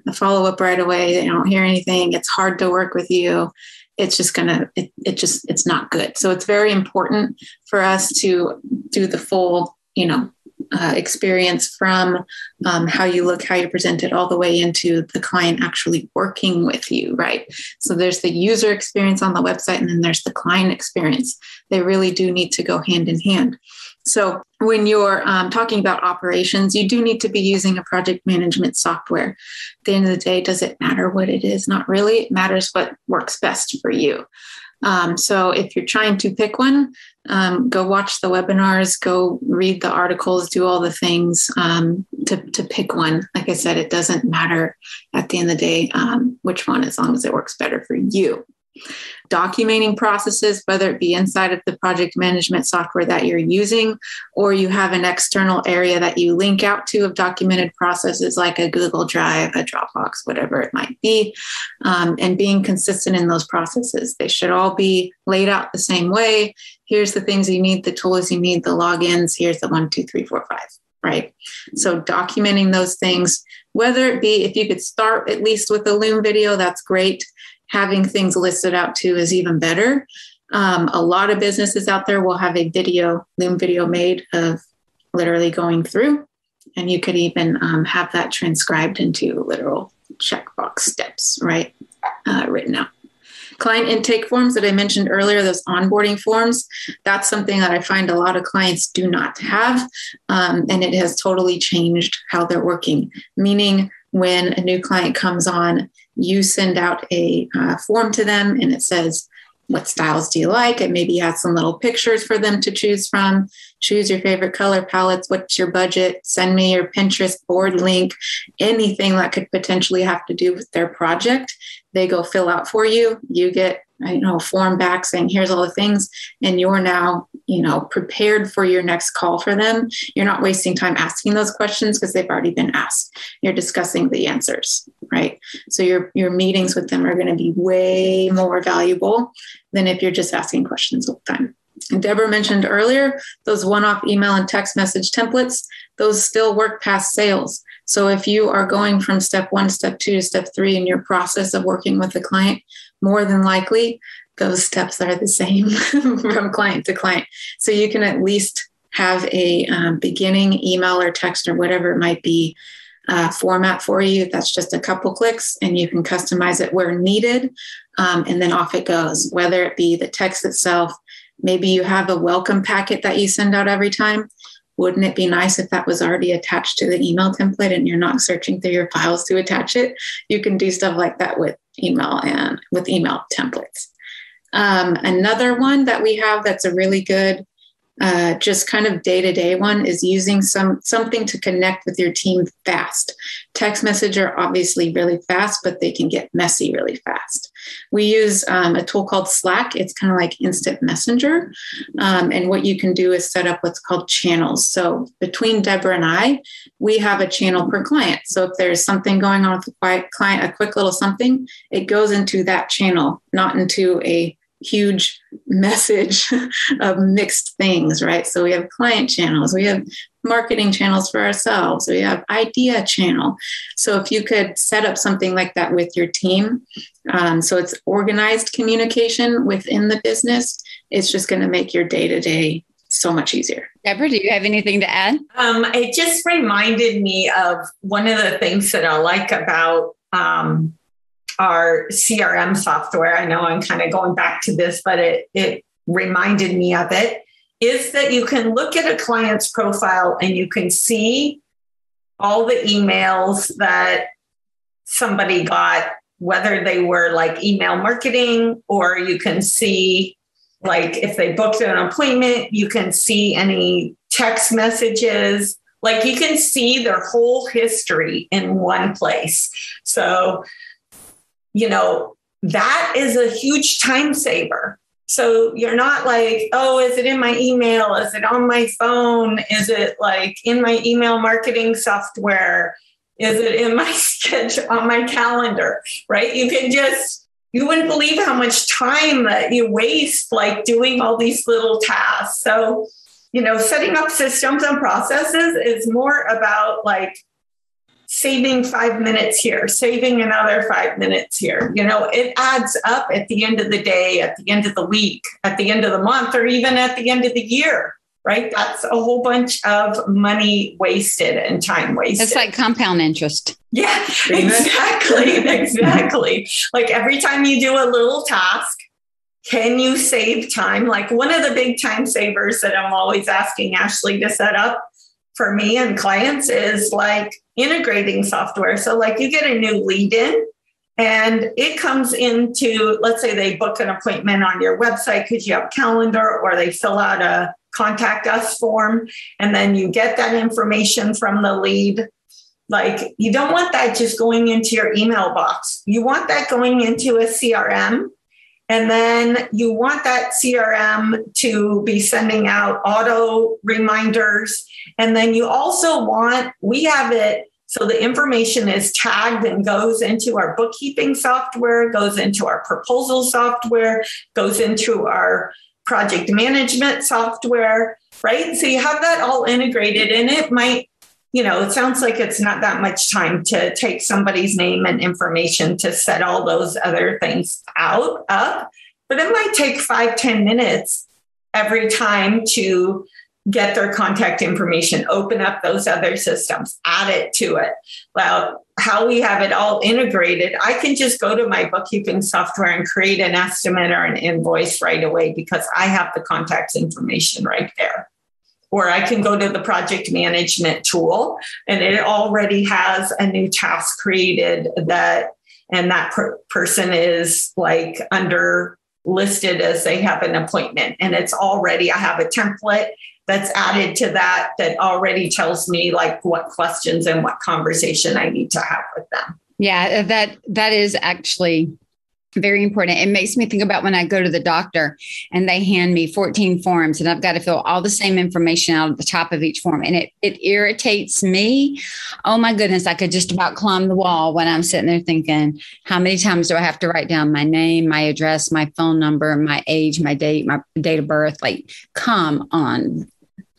a follow up right away, they don't hear anything, it's hard to work with you it's just gonna it, it just it's not good so it's very important for us to do the full you know uh, experience from um, how you look, how you present it, all the way into the client actually working with you, right? So there's the user experience on the website, and then there's the client experience. They really do need to go hand in hand. So when you're um, talking about operations, you do need to be using a project management software. At the end of the day, does it matter what it is? Not really. It matters what works best for you. Um, so if you're trying to pick one, um, go watch the webinars, go read the articles, do all the things um, to, to pick one. Like I said, it doesn't matter at the end of the day um, which one, as long as it works better for you documenting processes, whether it be inside of the project management software that you're using, or you have an external area that you link out to of documented processes like a Google Drive, a Dropbox, whatever it might be, um, and being consistent in those processes. They should all be laid out the same way. Here's the things you need, the tools you need, the logins. Here's the one, two, three, four, five right? So documenting those things, whether it be if you could start at least with a Loom video, that's great having things listed out too is even better. Um, a lot of businesses out there will have a video, Loom video made of literally going through, and you could even um, have that transcribed into literal checkbox steps, right? Uh, written out. Client intake forms that I mentioned earlier, those onboarding forms, that's something that I find a lot of clients do not have. Um, and it has totally changed how they're working, meaning when a new client comes on, you send out a uh, form to them and it says, what styles do you like? It maybe has some little pictures for them to choose from. Choose your favorite color palettes. What's your budget? Send me your Pinterest board link, anything that could potentially have to do with their project. They go fill out for you. You get you know form back saying here's all the things and you're now you know prepared for your next call for them you're not wasting time asking those questions because they've already been asked. You're discussing the answers right? So your your meetings with them are going to be way more valuable than if you're just asking questions all the time. And Debra mentioned earlier those one-off email and text message templates. Those still work past sales. So if you are going from step one step two to step three in your process of working with the client more than likely those steps are the same from client to client. So you can at least have a um, beginning email or text or whatever it might be uh, format for you. That's just a couple clicks and you can customize it where needed. Um, and then off it goes, whether it be the text itself. Maybe you have a welcome packet that you send out every time. Wouldn't it be nice if that was already attached to the email template and you're not searching through your files to attach it? You can do stuff like that with email and with email templates. Um, another one that we have that's a really good uh, just kind of day to day one is using some something to connect with your team fast. Text message are obviously really fast, but they can get messy really fast. We use um, a tool called Slack. It's kind of like instant messenger. Um, and what you can do is set up what's called channels. So between Debra and I, we have a channel per client. So if there's something going on with a client, a quick little something, it goes into that channel, not into a huge message of mixed things, right? So we have client channels, we have marketing channels for ourselves, we have idea channel. So if you could set up something like that with your team, um, so it's organized communication within the business, it's just going to make your day to day so much easier. Debra, do you have anything to add? Um, it just reminded me of one of the things that I like about um, our CRM software. I know I'm kind of going back to this, but it, it reminded me of it. Is that you can look at a client's profile and you can see all the emails that somebody got, whether they were like email marketing or you can see, like, if they booked an appointment, you can see any text messages. Like, you can see their whole history in one place. So, you know, that is a huge time saver. So you're not like, oh, is it in my email? Is it on my phone? Is it like in my email marketing software? Is it in my schedule on my calendar? Right? You can just, you wouldn't believe how much time that you waste like doing all these little tasks. So, you know, setting up systems and processes is more about like saving five minutes here, saving another five minutes here. You know, it adds up at the end of the day, at the end of the week, at the end of the month, or even at the end of the year. Right. That's a whole bunch of money wasted and time wasted. It's like compound interest. Yeah, exactly. exactly. Like every time you do a little task, can you save time? Like one of the big time savers that I'm always asking Ashley to set up for me and clients is like integrating software. So, like, you get a new lead in, And it comes into, let's say they book an appointment on your website because you have a calendar, or they fill out a contact us form, and then you get that information from the lead. Like, you don't want that just going into your email box. You want that going into a CRM. And then you want that CRM to be sending out auto reminders. And then you also want, we have it so the information is tagged and goes into our bookkeeping software, goes into our proposal software, goes into our project management software, right? So you have that all integrated and it might, you know, it sounds like it's not that much time to take somebody's name and information to set all those other things out up, but it might take five ten minutes every time to get their contact information, open up those other systems, add it to it. Well, how we have it all integrated, I can just go to my bookkeeping software and create an estimate or an invoice right away because I have the contacts information right there. Or I can go to the project management tool and it already has a new task created that, and that per- person is like under listed as they have an appointment and it's already, I have a template that's added to that that already tells me like what questions and what conversation I need to have with them. Yeah, that that is actually very important. It makes me think about when I go to the doctor and they hand me 14 forms and I've got to fill all the same information out at the top of each form. And it it irritates me. Oh my goodness, I could just about climb the wall when I'm sitting there thinking, how many times do I have to write down my name, my address, my phone number, my age, my date, my date of birth? Like, come on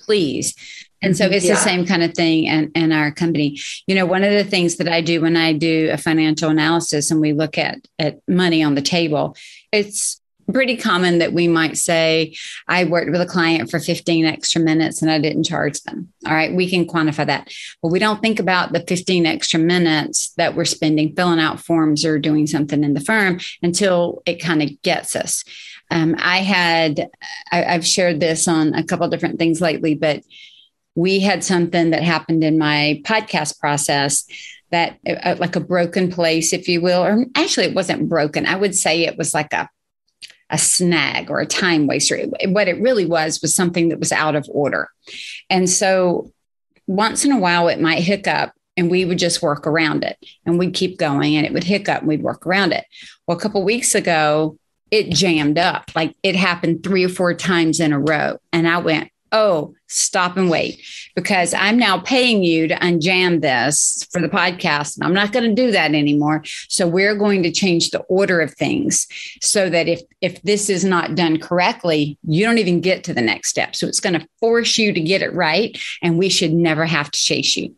please. And so it's yeah. the same kind of thing in, in our company. You know, one of the things that I do when I do a financial analysis and we look at, at money on the table, it's pretty common that we might say, I worked with a client for 15 extra minutes and I didn't charge them. All right, we can quantify that. But we don't think about the 15 extra minutes that we're spending filling out forms or doing something in the firm until it kind of gets us. Um, I had, I, have shared this on a couple different things lately, but we had something that happened in my podcast process that, uh, like a broken place, if you will, or actually it wasn't broken. I would say it was like a, a snag or a time waster. What it really was was something that was out of order. And so once in a while it might hiccup and we would just work around it and we'd keep going and it would hiccup and we'd work around it. Well, a couple weeks ago, it jammed up. Like it happened three or four times in a row. And I went, oh, stop and wait, because I'm now paying you to unjam this for the podcast. And I'm not going to do that anymore. So we're going to change the order of things so that if if this is not done correctly, you don't even get to the next step. So it's going to force you to get it right. And we should never have to chase you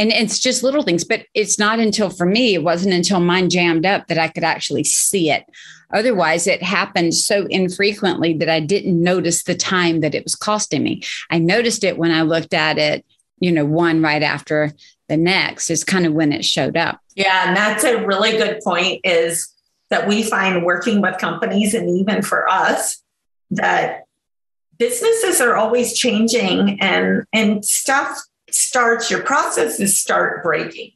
and it's just little things but it's not until for me it wasn't until mine jammed up that i could actually see it. Otherwise it happened so infrequently that i didn't notice the time that it was costing me. I noticed it when i looked at it you know one right after the next is kind of when it showed up. Yeah and that's a really good point is that we find working with companies and even for us that businesses are always changing and and stuff starts, your processes start breaking,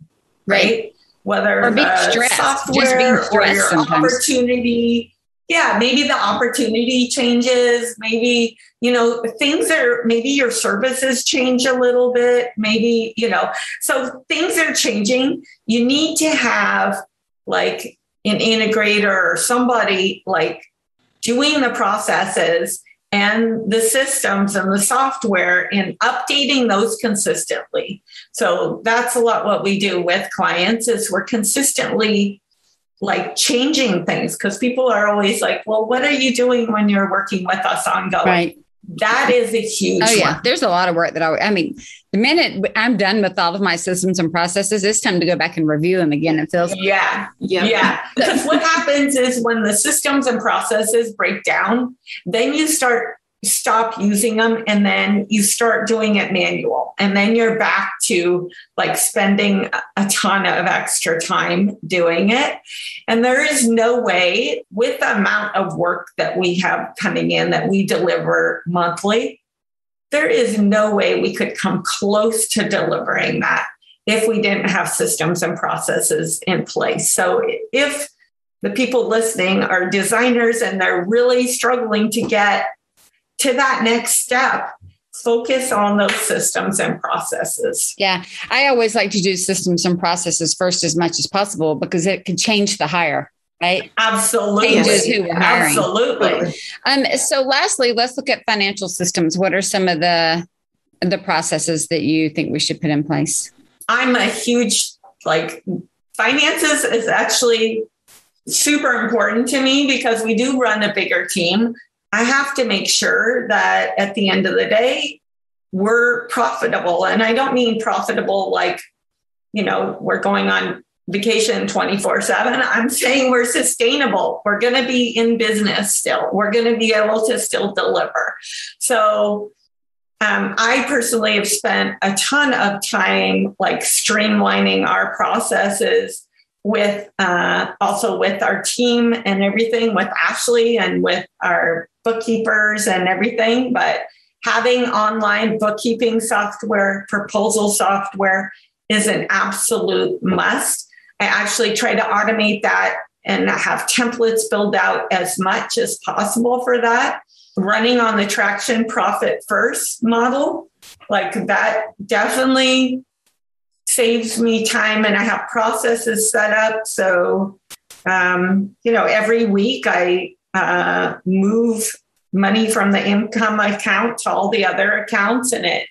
right? right? Whether or being stressed, software stressed or your sometimes. opportunity. Yeah, maybe the opportunity changes. Maybe, you know, things are, maybe your services change a little bit. Maybe, you know, so things are changing. You need to have like an integrator or somebody like doing the processes and the systems and the software and updating those consistently. So that's a lot what we do with clients is we're consistently like changing things because people are always like, well, what are you doing when you're working with us ongoing? Right. That is a huge. Oh yeah, one. there's a lot of work that I. I mean, the minute I'm done with all of my systems and processes, it's time to go back and review them again. It feels. Yeah, yeah, yeah. Because what happens is when the systems and processes break down, then you start stop using them and then you start doing it manual and then you're back to like spending a ton of extra time doing it and there is no way with the amount of work that we have coming in that we deliver monthly there is no way we could come close to delivering that if we didn't have systems and processes in place. So if the people listening are designers and they're really struggling to get to that next step, focus on those systems and processes. Yeah. I always like to do systems and processes first as much as possible because it could change the hire. Right. Absolutely. Changes who we're hiring. Absolutely. Um, so lastly, let's look at financial systems. What are some of the the processes that you think we should put in place? I'm a huge like finances is actually super important to me because we do run a bigger team. I have to make sure that at the end of the day, we're profitable. And I don't mean profitable like, you know, we're going on vacation 24 7. I'm saying we're sustainable. We're going to be in business still. We're going to be able to still deliver. So, um, I personally have spent a ton of time like streamlining our processes with uh, also with our team and everything with Ashley and with our bookkeepers and everything. But having online bookkeeping software, proposal software is an absolute must. I actually try to automate that and have templates built out as much as possible for that. Running on the traction profit first model, like that definitely saves me time and I have processes set up. So, um, you know, every week I uh, move money from the income account to all the other accounts and it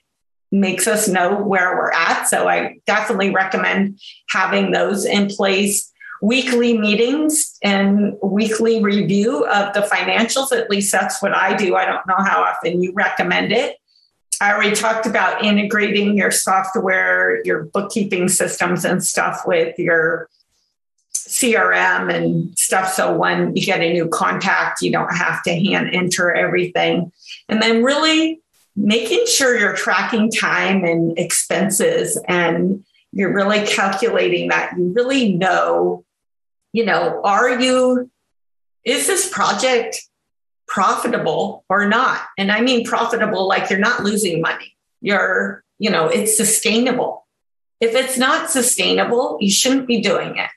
makes us know where we're at. So I definitely recommend having those in place. Weekly meetings and weekly review of the financials. At least that's what I do. I don't know how often you recommend it. I already talked about integrating your software, your bookkeeping systems and stuff with your CRM and stuff. So when you get a new contact, you don't have to hand enter everything. And then really making sure you're tracking time and expenses and you're really calculating that you really know, you know, are you, is this project profitable or not. And I mean profitable like you're not losing money. You're, you know, it's sustainable. If it's not sustainable, you shouldn't be doing it,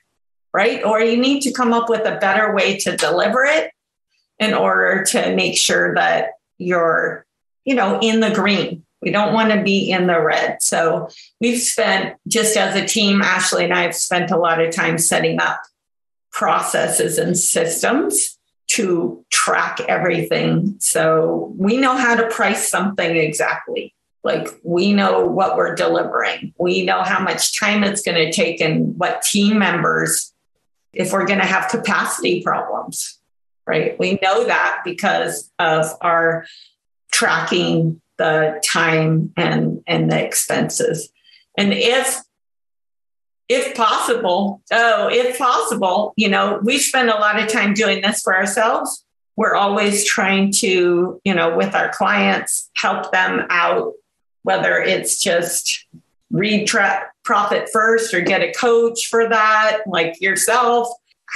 right? Or you need to come up with a better way to deliver it in order to make sure that you're, you know, in the green. We don't want to be in the red. So we've spent, just as a team, Ashley and I have spent a lot of time setting up processes and systems to track everything. So we know how to price something exactly. Like we know what we're delivering. We know how much time it's going to take and what team members, if we're going to have capacity problems, right? We know that because of our tracking the time and, and the expenses. And if if possible, oh, if possible, you know, we spend a lot of time doing this for ourselves. We're always trying to, you know, with our clients, help them out, whether it's just read tra- profit first or get a coach for that, like yourself.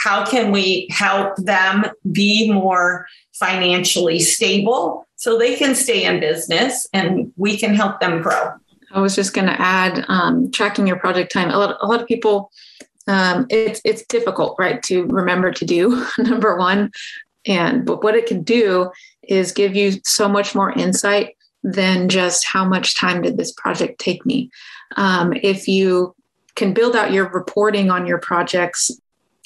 How can we help them be more financially stable so they can stay in business and we can help them grow? I was just going to add um, tracking your project time. A lot, a lot of people, um, it's it's difficult, right, to remember to do. number one, and but what it can do is give you so much more insight than just how much time did this project take me. Um, if you can build out your reporting on your projects,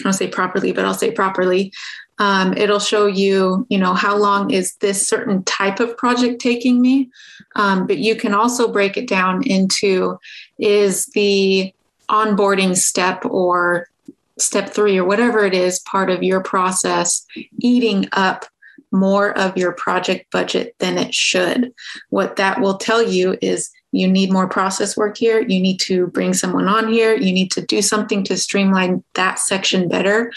I'll say properly, but I'll say properly. Um, it'll show you, you know, how long is this certain type of project taking me. Um, but you can also break it down into is the onboarding step or step three or whatever it is part of your process eating up more of your project budget than it should. What that will tell you is you need more process work here. You need to bring someone on here. You need to do something to streamline that section better.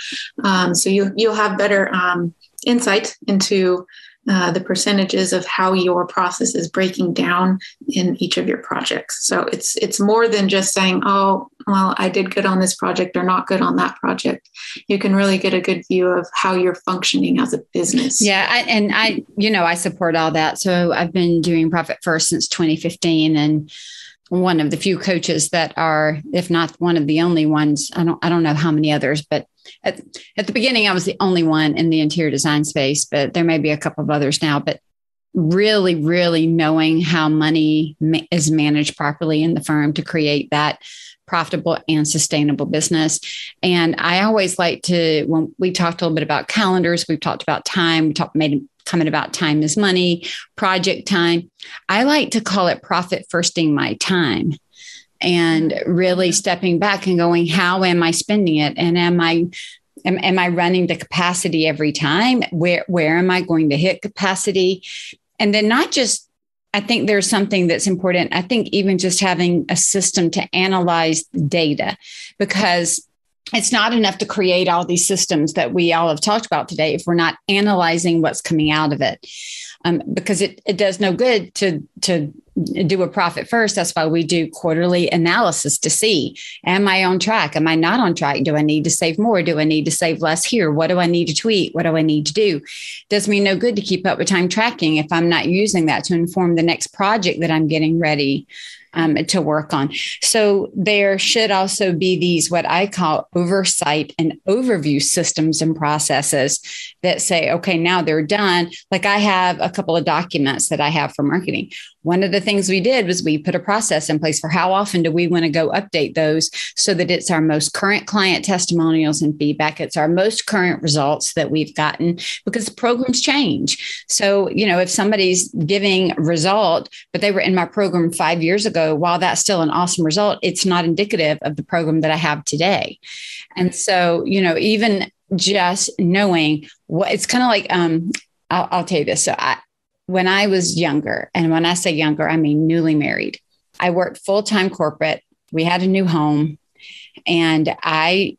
Um, so you, you'll have better um, insight into uh, the percentages of how your process is breaking down in each of your projects. So it's it's more than just saying, oh, well, I did good on this project or not good on that project. You can really get a good view of how you're functioning as a business. Yeah, I, and I, you know, I support all that. So I've been doing profit first since 2015, and one of the few coaches that are, if not one of the only ones. I don't I don't know how many others, but at, at the beginning I was the only one in the interior design space, but there may be a couple of others now. But really, really knowing how money ma- is managed properly in the firm to create that profitable and sustainable business. And I always like to, when we talked a little bit about calendars, we've talked about time, we talked made comment about time is money, project time. I like to call it profit firsting my time and really stepping back and going, how am I spending it? And am I am, am I running the capacity every time? Where where am I going to hit capacity? And then not just I think there's something that's important. I think even just having a system to analyze data because it's not enough to create all these systems that we all have talked about today if we're not analyzing what's coming out of it um, because it, it does no good to to do a profit first. That's why we do quarterly analysis to see am i on track? Am i not on track? Do i need to save more? Do i need to save less here? What do i need to tweet what do i need to do? Does me no good to keep up with time tracking if i'm not using that to inform the next project that i'm getting ready um, to work on. So there should also be these, what I call oversight and overview systems and processes that say, okay, now they're done. Like I have a couple of documents that I have for marketing. One of the things we did was we put a process in place for how often do we want to go update those so that it's our most current client testimonials and feedback. It's our most current results that we've gotten because programs change. So, you know, if somebody's giving result, but they were in my program five years ago, while that's still an awesome result, it's not indicative of the program that I have today. And so, you know, even just knowing what it's kind of like, um, I'll, I'll tell you this. So I, when I was younger, and when I say younger, I mean newly married, I worked full time corporate. We had a new home, and I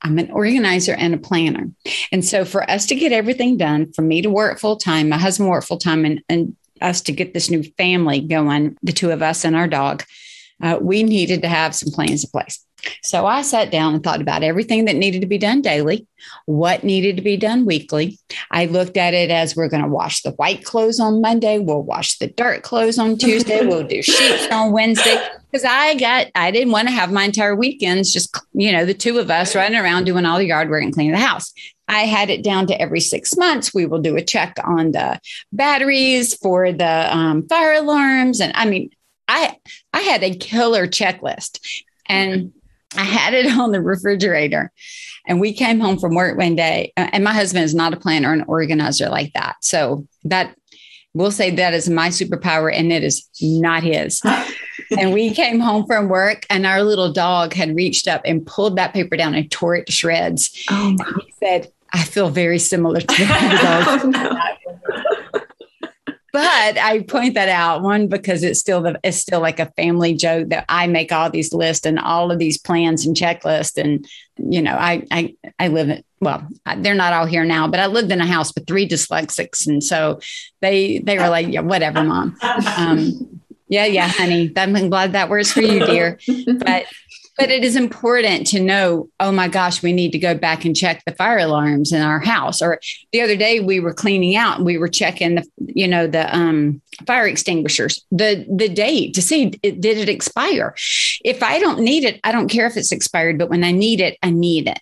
I'm an organizer and a planner. And so for us to get everything done, for me to work full time, my husband worked full time, and, and us to get this new family going, the two of us and our dog, uh, we needed to have some plans in place. So I sat down and thought about everything that needed to be done daily, what needed to be done weekly. I looked at it as we're going to wash the white clothes on Monday, we'll wash the dark clothes on Tuesday, we'll do sheets on Wednesday. Because I got, I didn't want to have my entire weekends just, you know, the two of us running around doing all the yard work and cleaning the house. I had it down to every six months. We will do a check on the batteries for the um, fire alarms. And I mean, I I had a killer checklist. And I had it on the refrigerator. And we came home from work one day, uh, and my husband is not a planner or an organizer like that. So that we'll say that is my superpower, and it is not his. and we came home from work, and our little dog had reached up and pulled that paper down and tore it to shreds. Oh, he said, I feel very similar to the dog. oh, no but I point that out one because it's still the it's still like a family joke that I make all these lists and all of these plans and checklists and you know I I I live in well they're not all here now but I lived in a house with three dyslexics. And so they they were like yeah whatever mom. Um, yeah yeah honey. I'm glad that works for you dear. But but it is important to know, oh my gosh, we need to go back and check the fire alarms in our house. Or the other day we were cleaning out and we were checking the, you know, the um, fire extinguishers, the the date to see it, did it expire. If I don't need it, I don't care if it's expired, but when I need it, I need it.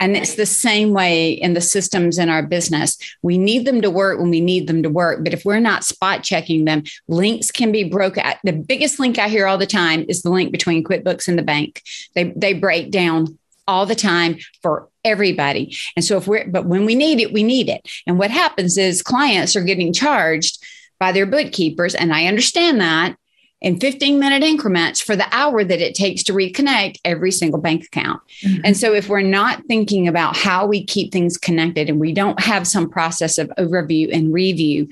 And it's the same way in the systems in our business. We need them to work when we need them to work. But if we're not spot checking them, links can be broken. The biggest link I hear all the time is the link between QuickBooks and the bank. They, they break down all the time for everybody. And so if we're, but when we need it, we need it. And what happens is clients are getting charged by their bookkeepers. And I understand that in 15 minute increments for the hour that it takes to reconnect every single bank account. Mm-hmm. And so, if we're not thinking about how we keep things connected and we don't have some process of overview and review,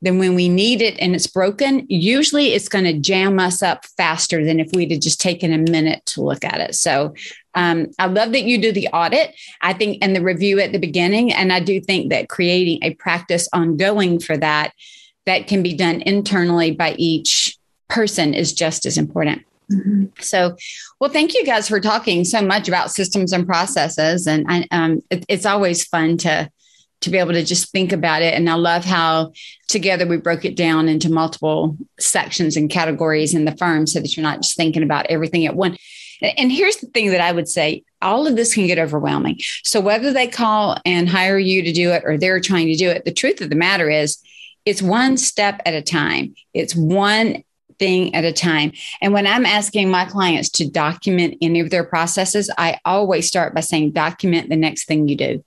then when we need it and it's broken, usually it's going to jam us up faster than if we'd have just taken a minute to look at it. So, um, I love that you do the audit, I think, and the review at the beginning. And I do think that creating a practice ongoing for that that can be done internally by each person is just as important. Mm-hmm. So, well, thank you guys for talking so much about systems and processes. And I, um, it, it's always fun to to be able to just think about it. And I love how together we broke it down into multiple sections and categories in the firm so that you're not just thinking about everything at one. And here's the thing that I would say all of this can get overwhelming. So whether they call and hire you to do it or they're trying to do it, the truth of the matter is it's one step at a time. It's one thing at a time. And when I'm asking my clients to document any of their processes, I always start by saying, document the next thing you do.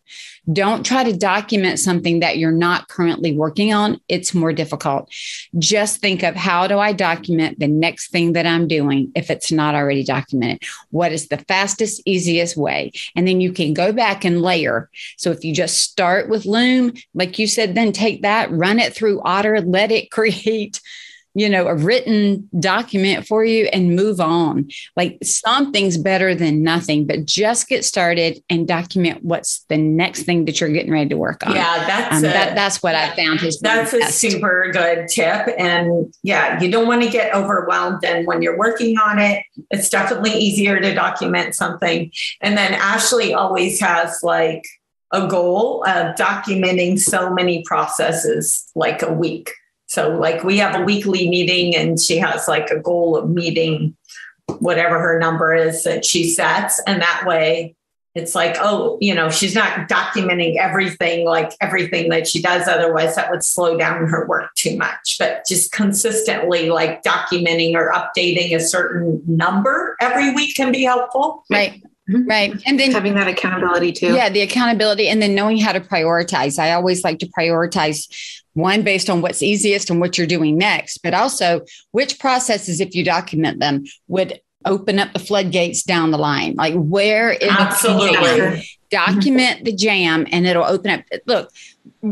Don't try to document something that you're not currently working on. It's more difficult. Just think of how do I document the next thing that I'm doing if it's not already documented? What is the fastest, easiest way? And then you can go back and layer. So if you just start with Loom, like you said, then take that, run it through Otter, let it create you know, a written document for you and move on. Like something's better than nothing, but just get started and document what's the next thing that you're getting ready to work on. Yeah, that's um, a, that, that's what I found is that's a best. super good tip. And yeah, you don't want to get overwhelmed. And when you're working on it, it's definitely easier to document something. And then Ashley always has like a goal of documenting so many processes like a week so, like, we have a weekly meeting, and she has like a goal of meeting whatever her number is that she sets. And that way, it's like, oh, you know, she's not documenting everything, like everything that she does. Otherwise, that would slow down her work too much. But just consistently, like documenting or updating a certain number every week can be helpful. Right. Mm-hmm. Right. And then having that accountability too. Yeah, the accountability and then knowing how to prioritize. I always like to prioritize one based on what's easiest and what you're doing next, but also which processes, if you document them, would open up the floodgates down the line. Like where is absolutely mm-hmm. document the jam and it'll open up. Look,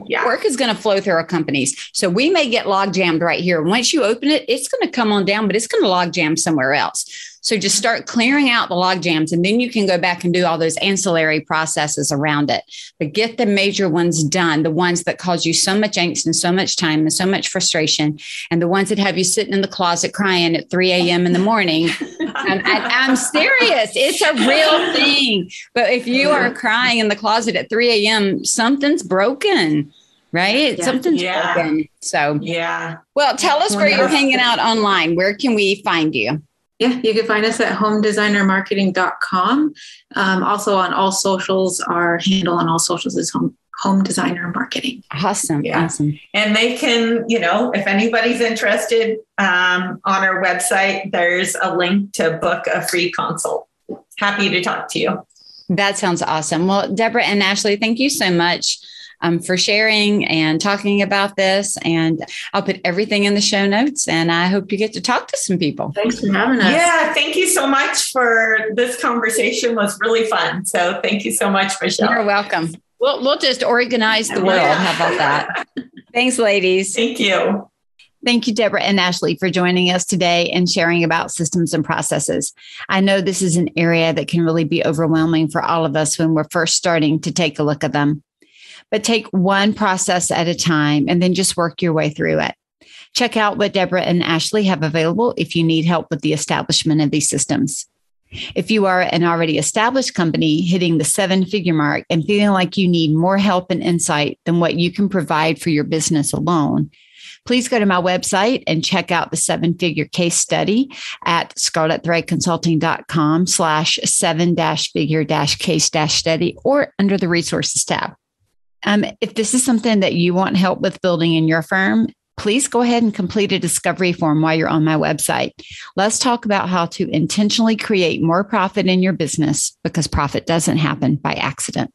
yeah. work is going to flow through our companies. So we may get log jammed right here. Once you open it, it's going to come on down, but it's going to log jam somewhere else. So just mm-hmm. start clearing out the log jams and then you can go back and do all those ancillary processes around it. But get the major ones done, the ones that cause you so much angst and so much time and so much frustration, and the ones that have you sitting in the closet crying at 3 a.m. in the morning. I'm, I, am serious. It's a real thing. But if you are mm-hmm. crying in the closet at 3 a.m., something's broken right? Yeah. Something's yeah. broken. So, yeah. Well, tell us where you're hanging out online. Where can we find you? Yeah, you can find us at homedesignermarketing.com. Um, also on all socials, our handle on all socials is home home designer marketing. Awesome. Yeah. Awesome. And they can, you know, if anybody's interested um, on our website, there's a link to book a free consult. Happy to talk to you. That sounds awesome. Well, Debra and Ashley, thank you so much um, for sharing and talking about this. And I'll put everything in the show notes. And I hope you get to talk to some people. Thanks for having us. Yeah, thank you so much for this conversation. was really fun. So thank you so much, Michele. You're welcome. We'll we'll just organize the world. How about that? Thanks, ladies. Thank you. Thank you, Debra and Ashley, for joining us today and sharing about systems and processes. I know this is an area that can really be overwhelming for all of us when we're first starting to take a look at them but take one process at a time and then just work your way through it. Check out what Debra and Ashley have available if you need help with the establishment of these systems. If you are an already established company hitting the seven figure mark and feeling like you need more help and insight than what you can provide for your business alone, please go to my website and check out the seven figure case study at scarletthreadconsulting.com slash seven dash figure dash case dash study or under the resources tab. Um, if this is something that you want help with building in your firm, please go ahead and complete a discovery form while you're on my website. Let's talk about how to intentionally create more profit in your business because profit doesn't happen by accident.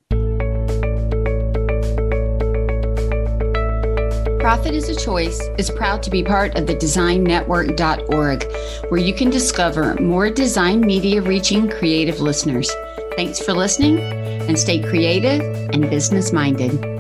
Profit is a Choice is proud to be part of the designnetwork.org, where you can discover more design media reaching creative listeners. Thanks for listening and stay creative and business minded.